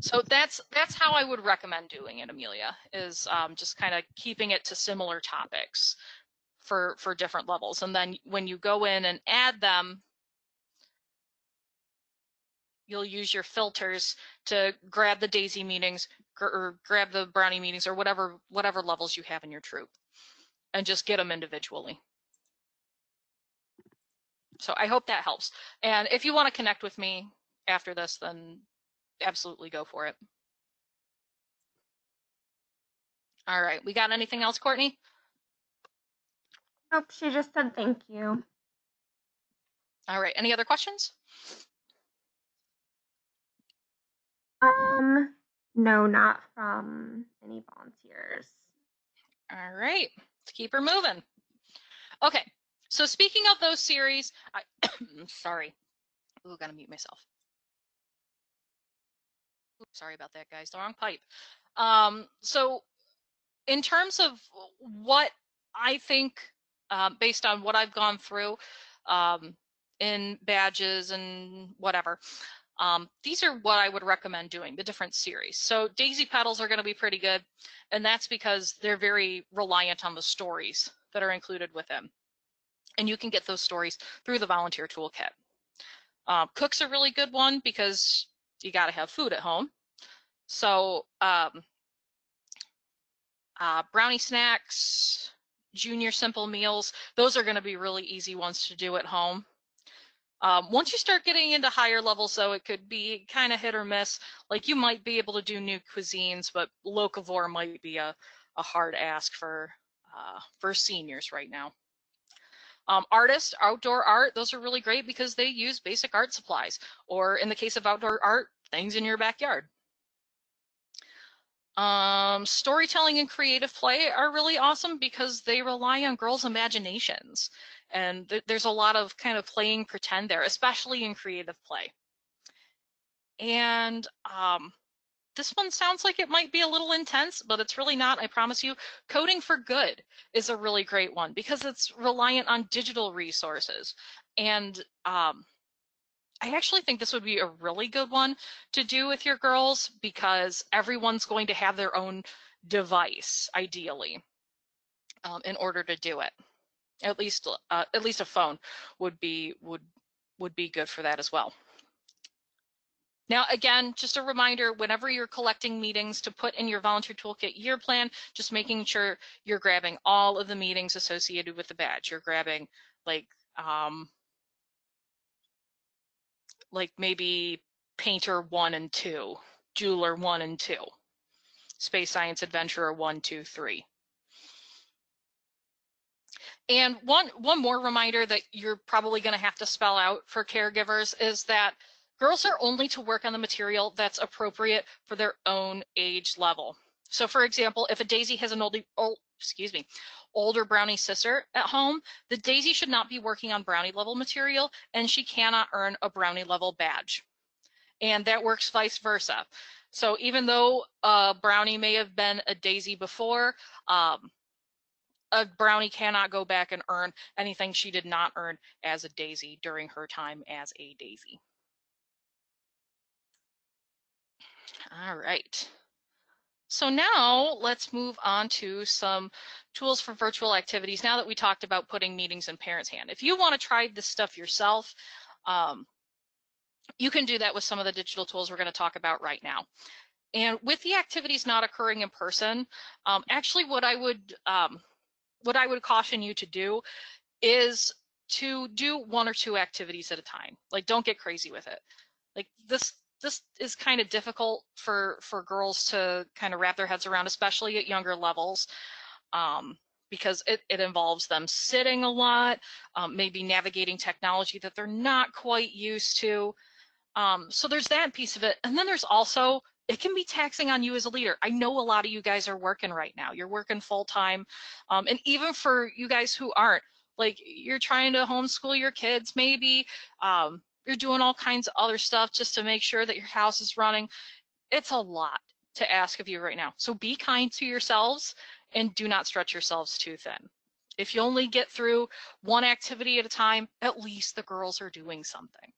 So that's that's how I would recommend doing it, Amelia, is um, just kind of keeping it to similar topics for for different levels. And then when you go in and add them, you'll use your filters to grab the daisy meetings gr or grab the brownie meetings or whatever whatever levels you have in your troop and just get them individually. So I hope that helps. And if you want to connect with me after this, then absolutely go for it. All right, we got anything else, Courtney? Nope, she just said thank you. All right, any other questions? Um, no, not from any volunteers. All right, let's keep her moving. Okay, so speaking of those series, I sorry. Ooh, gotta mute myself. Ooh, sorry about that, guys. The wrong pipe. Um, so in terms of what I think, uh, based on what I've gone through um, in badges and whatever, um, these are what I would recommend doing, the different series. So Daisy Petals are going to be pretty good, and that's because they're very reliant on the stories that are included with them and you can get those stories through the volunteer toolkit. Uh, cook's a really good one because you got to have food at home. So um, uh, brownie snacks, junior simple meals, those are going to be really easy ones to do at home. Um, once you start getting into higher levels, though, it could be kind of hit or miss. Like you might be able to do new cuisines, but locavore might be a, a hard ask for uh, for seniors right now. Um, artists, outdoor art, those are really great because they use basic art supplies, or in the case of outdoor art, things in your backyard. Um, storytelling and creative play are really awesome because they rely on girls' imaginations. And th there's a lot of kind of playing pretend there, especially in creative play. And um, this one sounds like it might be a little intense, but it's really not, I promise you. Coding for Good is a really great one because it's reliant on digital resources. And um, I actually think this would be a really good one to do with your girls because everyone's going to have their own device, ideally, um, in order to do it. At least, uh, at least a phone would be would would be good for that as well. Now, again, just a reminder, whenever you're collecting meetings to put in your volunteer toolkit year plan, just making sure you're grabbing all of the meetings associated with the badge. You're grabbing like um, like maybe painter one and two, jeweler one and two, space science adventurer one, two, three. And one one more reminder that you're probably going to have to spell out for caregivers is that girls are only to work on the material that's appropriate for their own age level. So for example, if a daisy has an old excuse me, older brownie sister at home, the daisy should not be working on brownie level material and she cannot earn a brownie level badge. And that works vice versa. So even though a brownie may have been a daisy before, um, a brownie cannot go back and earn anything she did not earn as a daisy during her time as a daisy. All right. So now let's move on to some tools for virtual activities now that we talked about putting meetings in parents' hand. If you want to try this stuff yourself, um, you can do that with some of the digital tools we're going to talk about right now. And with the activities not occurring in person, um, actually what I would um, what I would caution you to do is to do one or two activities at a time. Like don't get crazy with it. Like this this is kind of difficult for for girls to kind of wrap their heads around, especially at younger levels, um, because it, it involves them sitting a lot, um, maybe navigating technology that they're not quite used to. Um, so there's that piece of it, and then there's also it can be taxing on you as a leader. I know a lot of you guys are working right now. You're working full time, um, and even for you guys who aren't, like you're trying to homeschool your kids, maybe um, you're doing all kinds of other stuff just to make sure that your house is running. It's a lot to ask of you right now. So be kind to yourselves and do not stretch yourselves too thin. If you only get through one activity at a time, at least the girls are doing something.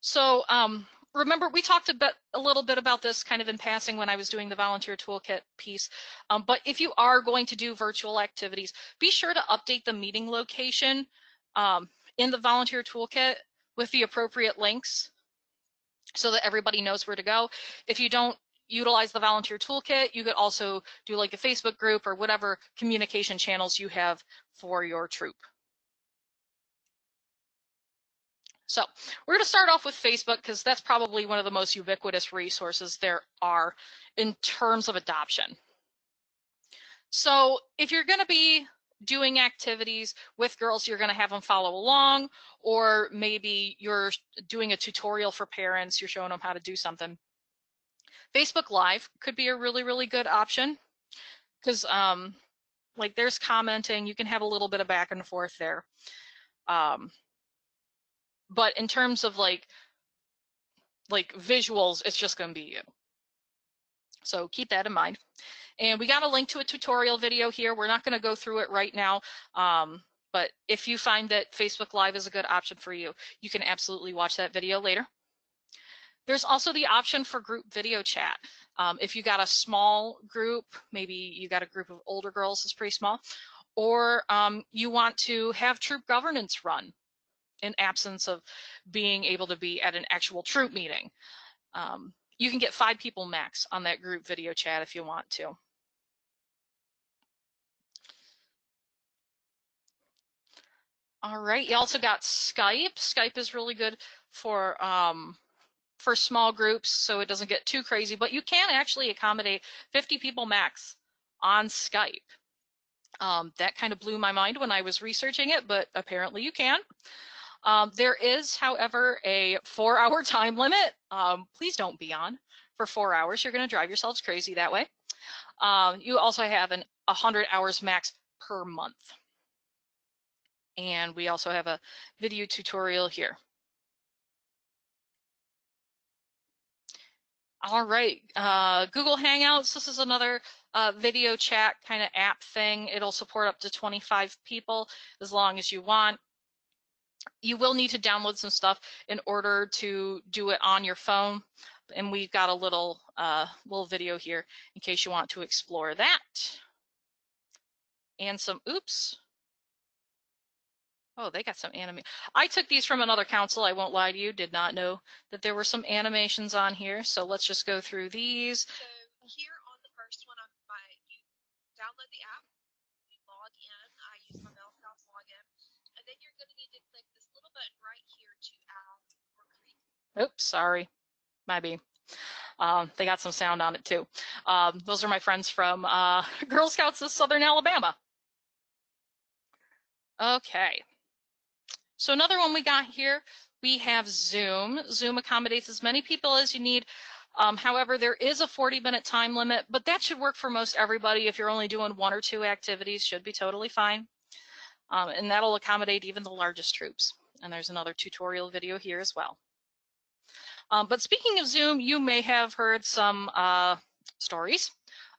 So um, remember, we talked a, bit, a little bit about this kind of in passing when I was doing the volunteer toolkit piece. Um, but if you are going to do virtual activities, be sure to update the meeting location. Um, in the volunteer toolkit with the appropriate links so that everybody knows where to go. If you don't utilize the volunteer toolkit, you could also do like a Facebook group or whatever communication channels you have for your troop. So we're going to start off with Facebook because that's probably one of the most ubiquitous resources there are in terms of adoption. So if you're going to be doing activities with girls, you're going to have them follow along, or maybe you're doing a tutorial for parents, you're showing them how to do something. Facebook Live could be a really, really good option because um, like there's commenting, you can have a little bit of back and forth there. Um, but in terms of like like visuals, it's just going to be you. So keep that in mind. And we got a link to a tutorial video here. We're not going to go through it right now. Um, but if you find that Facebook Live is a good option for you, you can absolutely watch that video later. There's also the option for group video chat. Um, if you got a small group, maybe you got a group of older girls, it's pretty small, or um, you want to have troop governance run in absence of being able to be at an actual troop meeting. Um, you can get five people max on that group video chat if you want to. All right. You also got Skype. Skype is really good for um, for small groups, so it doesn't get too crazy. But you can actually accommodate 50 people max on Skype. Um, that kind of blew my mind when I was researching it, but apparently you can. Um, there is, however, a four-hour time limit. Um, please don't be on for four hours. You're going to drive yourselves crazy that way. Um, you also have an 100 hours max per month. And we also have a video tutorial here. All right, uh, Google Hangouts, this is another uh, video chat kind of app thing. It'll support up to 25 people as long as you want. You will need to download some stuff in order to do it on your phone. And we've got a little, uh, little video here in case you want to explore that. And some, oops, Oh, they got some anime. I took these from another council. I won't lie to you. Did not know that there were some animations on here. So let's just go through these. So here on the first one, my you download the app, you log in. I use my Scouts login, and then you're going to need to click this little button right here to add or create. Oops, sorry, maybe. Um, they got some sound on it too. Um, those are my friends from uh, Girl Scouts of Southern Alabama. Okay. So another one we got here, we have Zoom. Zoom accommodates as many people as you need. Um, however, there is a 40 minute time limit, but that should work for most everybody. If you're only doing one or two activities, should be totally fine. Um, and that'll accommodate even the largest troops. And there's another tutorial video here as well. Um, but speaking of Zoom, you may have heard some uh, stories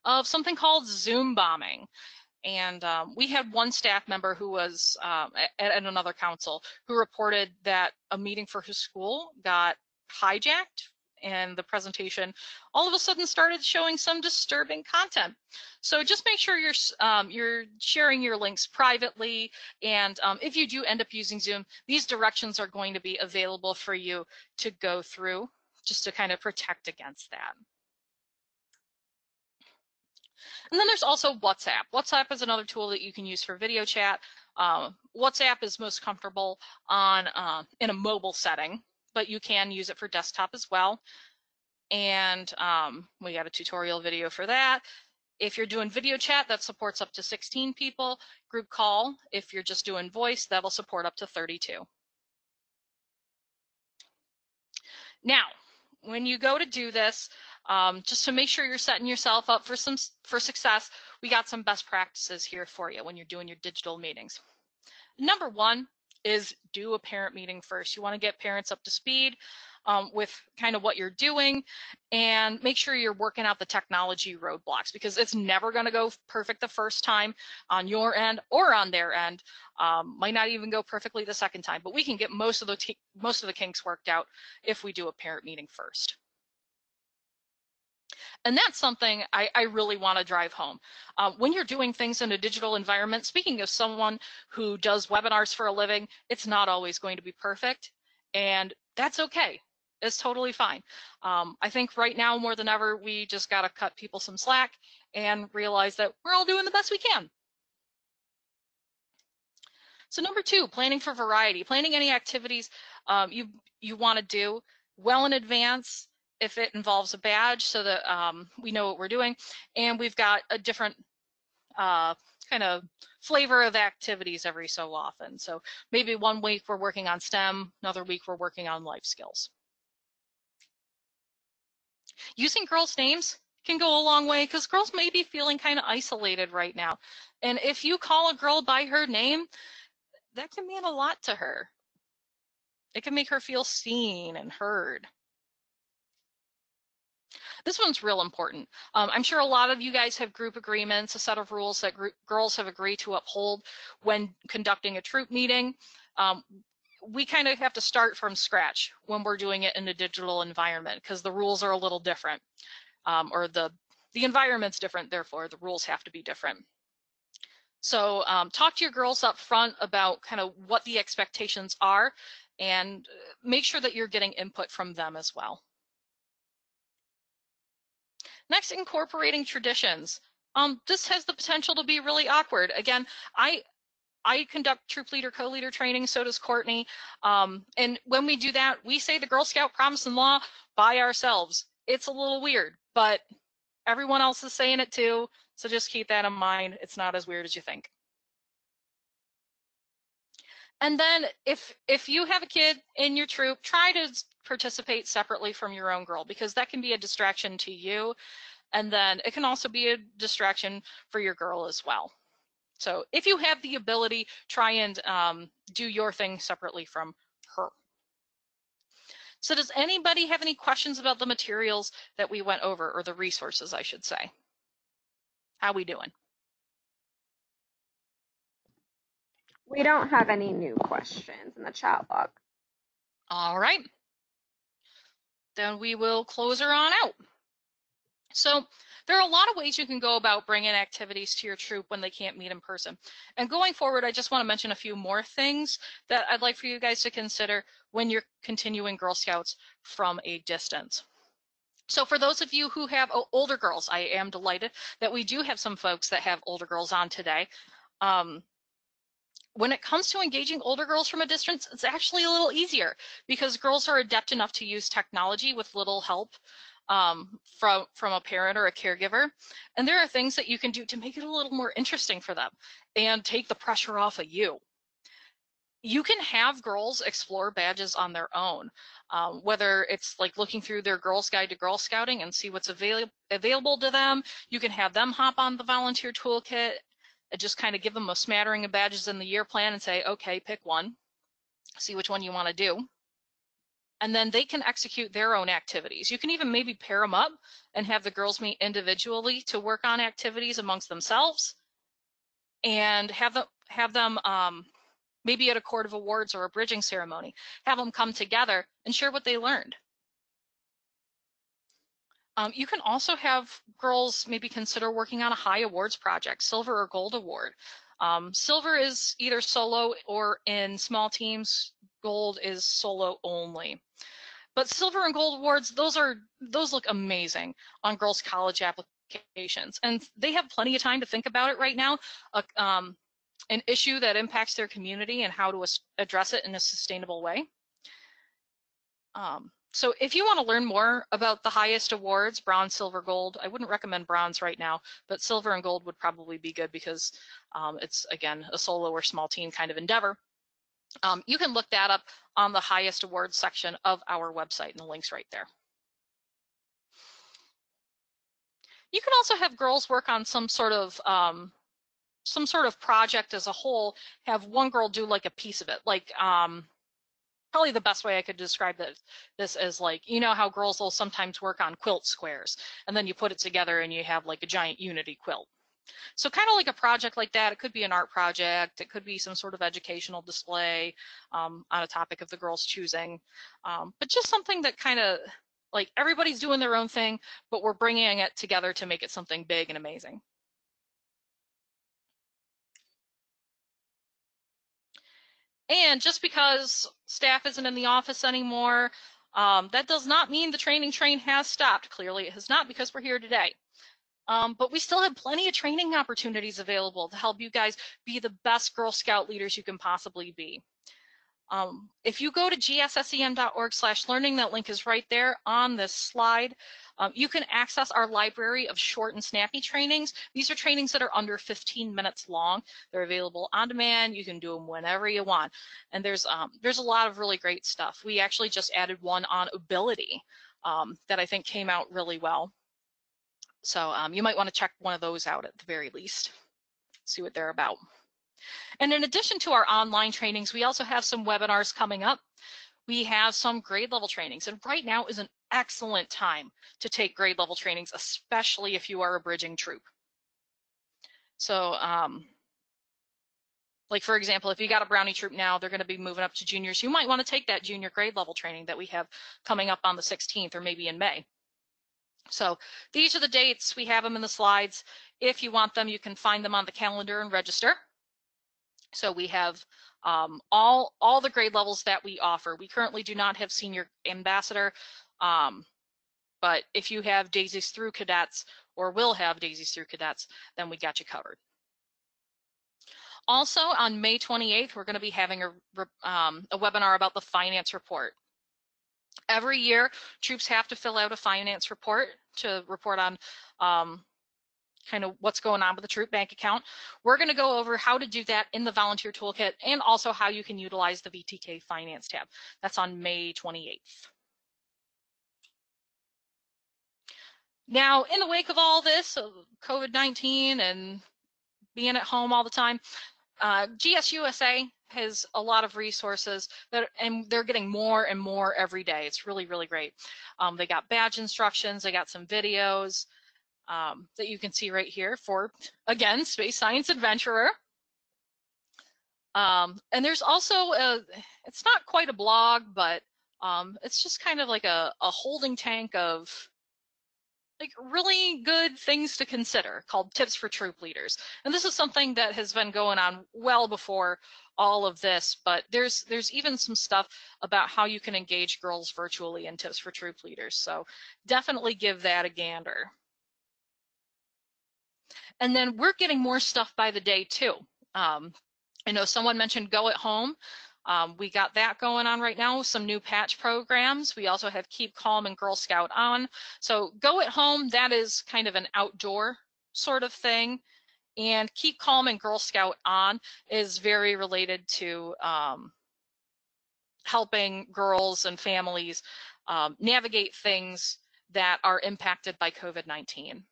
of something called Zoom bombing. And um, we had one staff member who was um, at, at, another council who reported that a meeting for his school got hijacked and the presentation all of a sudden started showing some disturbing content. So just make sure you're um, you're sharing your links privately, and um, if you do end up using Zoom, these directions are going to be available for you to go through just to kind of protect against that. And then there's also WhatsApp. WhatsApp is another tool that you can use for video chat. Um, WhatsApp is most comfortable on uh, in a mobile setting, but you can use it for desktop as well. And um, we got a tutorial video for that. If you're doing video chat, that supports up to 16 people. Group call, if you're just doing voice, that'll support up to 32. Now, when you go to do this, um, just to make sure you're setting yourself up for some for success, we got some best practices here for you when you're doing your digital meetings. Number one is do a parent meeting first. You want to get parents up to speed um, with kind of what you're doing and make sure you're working out the technology roadblocks because it's never going to go perfect the first time on your end or on their end. Um, might not even go perfectly the second time, but we can get most of the most of the kinks worked out if we do a parent meeting first. And that's something I, I really want to drive home. Uh, when you're doing things in a digital environment, speaking of someone who does webinars for a living, it's not always going to be perfect. And that's okay. It's totally fine. Um, I think right now more than ever, we just got to cut people some slack and realize that we're all doing the best we can. So number two, planning for variety. Planning any activities um, you you want to do well in advance if it involves a badge so that um, we know what we're doing. And we've got a different uh, kind of flavor of activities every so often. So maybe one week we're working on STEM, another week we're working on life skills. Using girls' names can go a long way because girls may be feeling kind of isolated right now. And if you call a girl by her name, that can mean a lot to her. It can make her feel seen and heard. This one's real important. Um, I'm sure a lot of you guys have group agreements, a set of rules that group, girls have agreed to uphold when conducting a troop meeting. Um, we kind of have to start from scratch when we're doing it in a digital environment because the rules are a little different um, or the, the environment's different, therefore the rules have to be different. So um, talk to your girls up front about kind of what the expectations are and uh, make sure that you're getting input from them as well. Next, incorporating traditions. Um, this has the potential to be really awkward. Again, I I conduct troop leader, co-leader training, so does Courtney. Um, and when we do that, we say the Girl Scout promise and law by ourselves. It's a little weird, but everyone else is saying it too. So just keep that in mind. It's not as weird as you think. And then if if you have a kid in your troop, try to participate separately from your own girl because that can be a distraction to you. And then it can also be a distraction for your girl as well. So if you have the ability, try and um, do your thing separately from her. So does anybody have any questions about the materials that we went over or the resources, I should say? How we doing? We don't have any new questions in the chat log. All right. Then we will close her on out. So there are a lot of ways you can go about bringing activities to your troop when they can't meet in person. And going forward, I just want to mention a few more things that I'd like for you guys to consider when you're continuing Girl Scouts from a distance. So for those of you who have older girls, I am delighted that we do have some folks that have older girls on today. Um, when it comes to engaging older girls from a distance, it's actually a little easier because girls are adept enough to use technology with little help um, from from a parent or a caregiver. And there are things that you can do to make it a little more interesting for them and take the pressure off of you. You can have girls explore badges on their own, um, whether it's like looking through their Girls Guide to Girl Scouting and see what's avail available to them. You can have them hop on the volunteer toolkit just kind of give them a smattering of badges in the year plan and say, okay, pick one, see which one you want to do and then they can execute their own activities. You can even maybe pair them up and have the girls meet individually to work on activities amongst themselves and have them have them um, maybe at a court of awards or a bridging ceremony, have them come together and share what they learned. Um, you can also have girls maybe consider working on a high awards project, silver or gold award. Um, silver is either solo or in small teams. Gold is solo only. But silver and gold awards, those are those look amazing on girls' college applications, and they have plenty of time to think about it right now. Uh, um, an issue that impacts their community and how to address it in a sustainable way. Um, so if you want to learn more about the highest awards, bronze, silver, gold, I wouldn't recommend bronze right now, but silver and gold would probably be good because um, it's, again, a solo or small team kind of endeavor. Um, you can look that up on the highest awards section of our website, and the link's right there. You can also have girls work on some sort of um, some sort of project as a whole. Have one girl do like a piece of it, like um, probably the best way I could describe this, this is like, you know how girls will sometimes work on quilt squares and then you put it together and you have like a giant unity quilt. So kind of like a project like that, it could be an art project, it could be some sort of educational display um, on a topic of the girls choosing, um, but just something that kind of like everybody's doing their own thing, but we're bringing it together to make it something big and amazing. And just because staff isn't in the office anymore, um, that does not mean the training train has stopped. Clearly it has not because we're here today. Um, but we still have plenty of training opportunities available to help you guys be the best Girl Scout leaders you can possibly be. Um, if you go to gssem.org slash learning, that link is right there on this slide. Um, you can access our library of short and snappy trainings. These are trainings that are under 15 minutes long. They're available on demand. You can do them whenever you want. And there's um, there's a lot of really great stuff. We actually just added one on ability um, that I think came out really well. So um, you might want to check one of those out at the very least, see what they're about. And in addition to our online trainings, we also have some webinars coming up. We have some grade level trainings, and right now is an excellent time to take grade level trainings, especially if you are a bridging troop. So, um, like for example, if you got a brownie troop now, they're going to be moving up to juniors. You might want to take that junior grade level training that we have coming up on the 16th or maybe in May. So these are the dates. We have them in the slides. If you want them, you can find them on the calendar and register. So we have um, all, all the grade levels that we offer. We currently do not have senior ambassador, um, but if you have daisies through Cadettes or will have daisies through Cadettes, then we got you covered. Also, on May 28th, we're going to be having a, um, a webinar about the finance report. Every year, troops have to fill out a finance report to report on um, kind of what's going on with the troop bank account. We're going to go over how to do that in the volunteer toolkit and also how you can utilize the VTK finance tab. That's on May 28th. Now, in the wake of all this, COVID-19 and being at home all the time, uh, GSUSA has a lot of resources that, and they're getting more and more every day. It's really, really great. Um, they got badge instructions, they got some videos um, that you can see right here for, again, Space Science Adventurer. Um, and there's also a, it's not quite a blog, but um, it's just kind of like a, a holding tank of like really good things to consider called tips for troop leaders. And this is something that has been going on well before all of this but there's there's even some stuff about how you can engage girls virtually in tips for troop leaders. So definitely give that a gander and then we're getting more stuff by the day too um, i know someone mentioned go at home um, we got that going on right now, some new patch programs. We also have Keep Calm and Girl Scout on. So Go at Home, that is kind of an outdoor sort of thing. And Keep Calm and Girl Scout on is very related to um, helping girls and families um, navigate things that are impacted by COVID-19.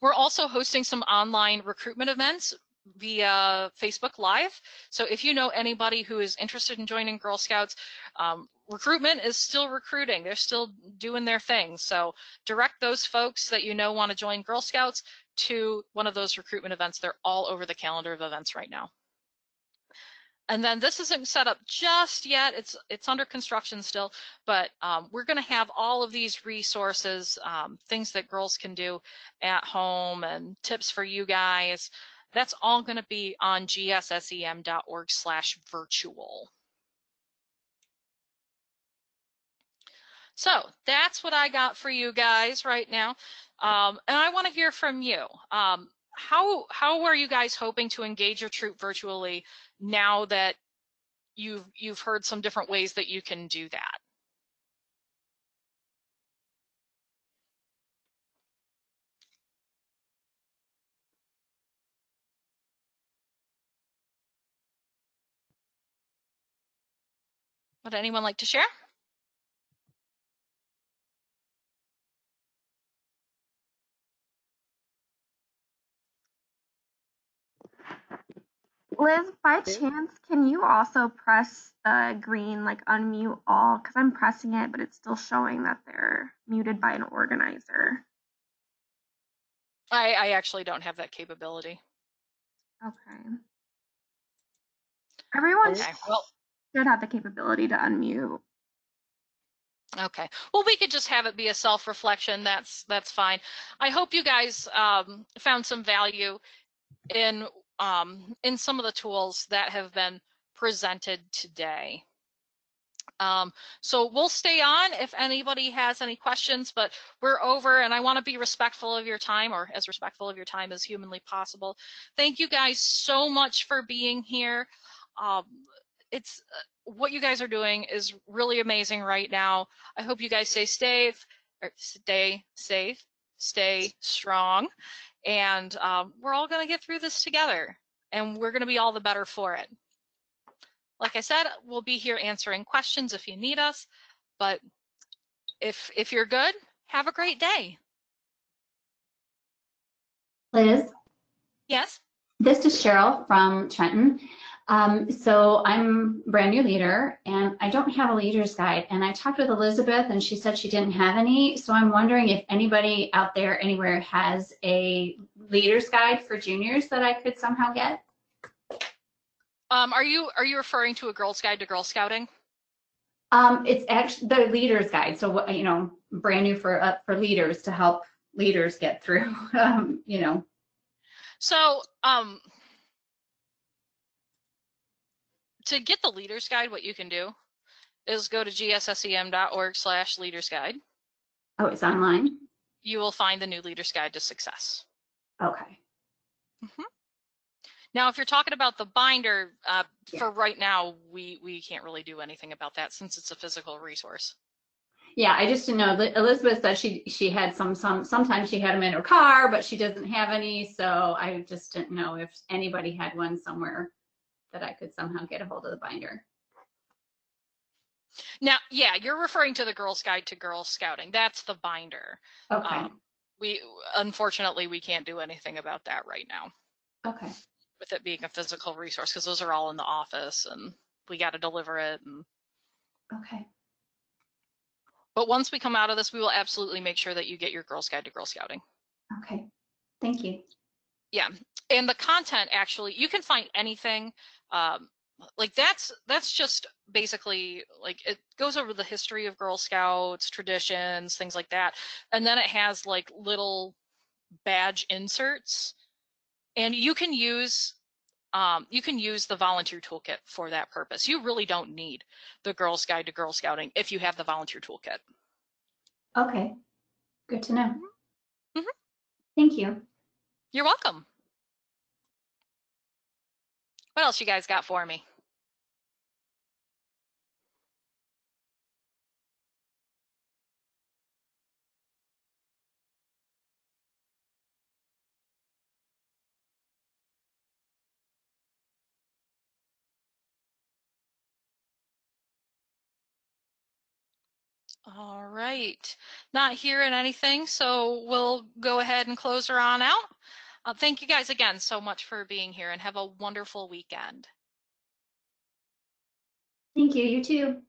We're also hosting some online recruitment events via Facebook Live. So if you know anybody who is interested in joining Girl Scouts, um, recruitment is still recruiting. They're still doing their thing. So direct those folks that you know want to join Girl Scouts to one of those recruitment events. They're all over the calendar of events right now. And then this isn't set up just yet. It's it's under construction still, but um, we're going to have all of these resources, um, things that girls can do at home, and tips for you guys. That's all going to be on gssem.org slash virtual. So that's what I got for you guys right now. Um, and I want to hear from you. Um, how, how are you guys hoping to engage your troop virtually now that you've, you've heard some different ways that you can do that? Would anyone like to share? Liz, by chance, can you also press the green, like unmute all? Because I'm pressing it, but it's still showing that they're muted by an organizer. I, I actually don't have that capability. Okay. Everyone Okay, well, should have the capability to unmute. Okay. Well, we could just have it be a self-reflection. That's that's fine. I hope you guys um, found some value in um, in some of the tools that have been presented today. Um, so we'll stay on if anybody has any questions, but we're over and I want to be respectful of your time or as respectful of your time as humanly possible. Thank you guys so much for being here. Um, it's uh, what you guys are doing is really amazing right now. I hope you guys stay safe, or stay safe, stay strong, and um, we're all going to get through this together, and we're going to be all the better for it. Like I said, we'll be here answering questions if you need us, but if if you're good, have a great day. Liz, Yes. this is Cheryl from Trenton. Um, so I'm brand new leader and I don't have a leader's guide. And I talked with Elizabeth and she said she didn't have any. So I'm wondering if anybody out there anywhere has a leader's guide for juniors that I could somehow get. Um, are you are you referring to a Girl's Guide to Girl Scouting? Um, it's actually the leader's guide. So you know, brand new for, uh, for leaders to help leaders get through, um, you know, So, um, to get the leader's guide, what you can do is go to gssem.org slash leader's guide. oh, it's online. You will find the new leader's guide to success. Okay. Now, if you're talking about the binder, uh, Yeah. for right now, we, we can't really do anything about that since it's a physical resource. Yeah, I just didn't know. Elizabeth said she she had some some sometimes she had them in her car, but she doesn't have any. So I just didn't know if anybody had one somewhere that I could somehow get a hold of the binder. Now, yeah, you're referring to the Girls Guide to Girl Scouting. That's the binder. Okay. Um, we unfortunately we can't do anything about that right now okay. with it being a physical resource because those are all in the office and we got to deliver it. And Okay. but once we come out of this, we will absolutely make sure that you get your Girls Guide to Girl Scouting. Okay. Thank you. Yeah, and the content actually you can find anything. Um, like that's that's just basically like it goes over the history of Girl Scouts, traditions, things like that, and then it has like little badge inserts, and you can use um, you can use the volunteer toolkit for that purpose. You really don't need the Girls Guide to Girl Scouting if you have the volunteer toolkit. Okay. Good to know. Mhm. Thank you. You're welcome. What else you guys got for me? All right. Not hearing anything, so we'll go ahead and close her on out. Uh, thank you guys again so much for being here and have a wonderful weekend. Thank you. You too.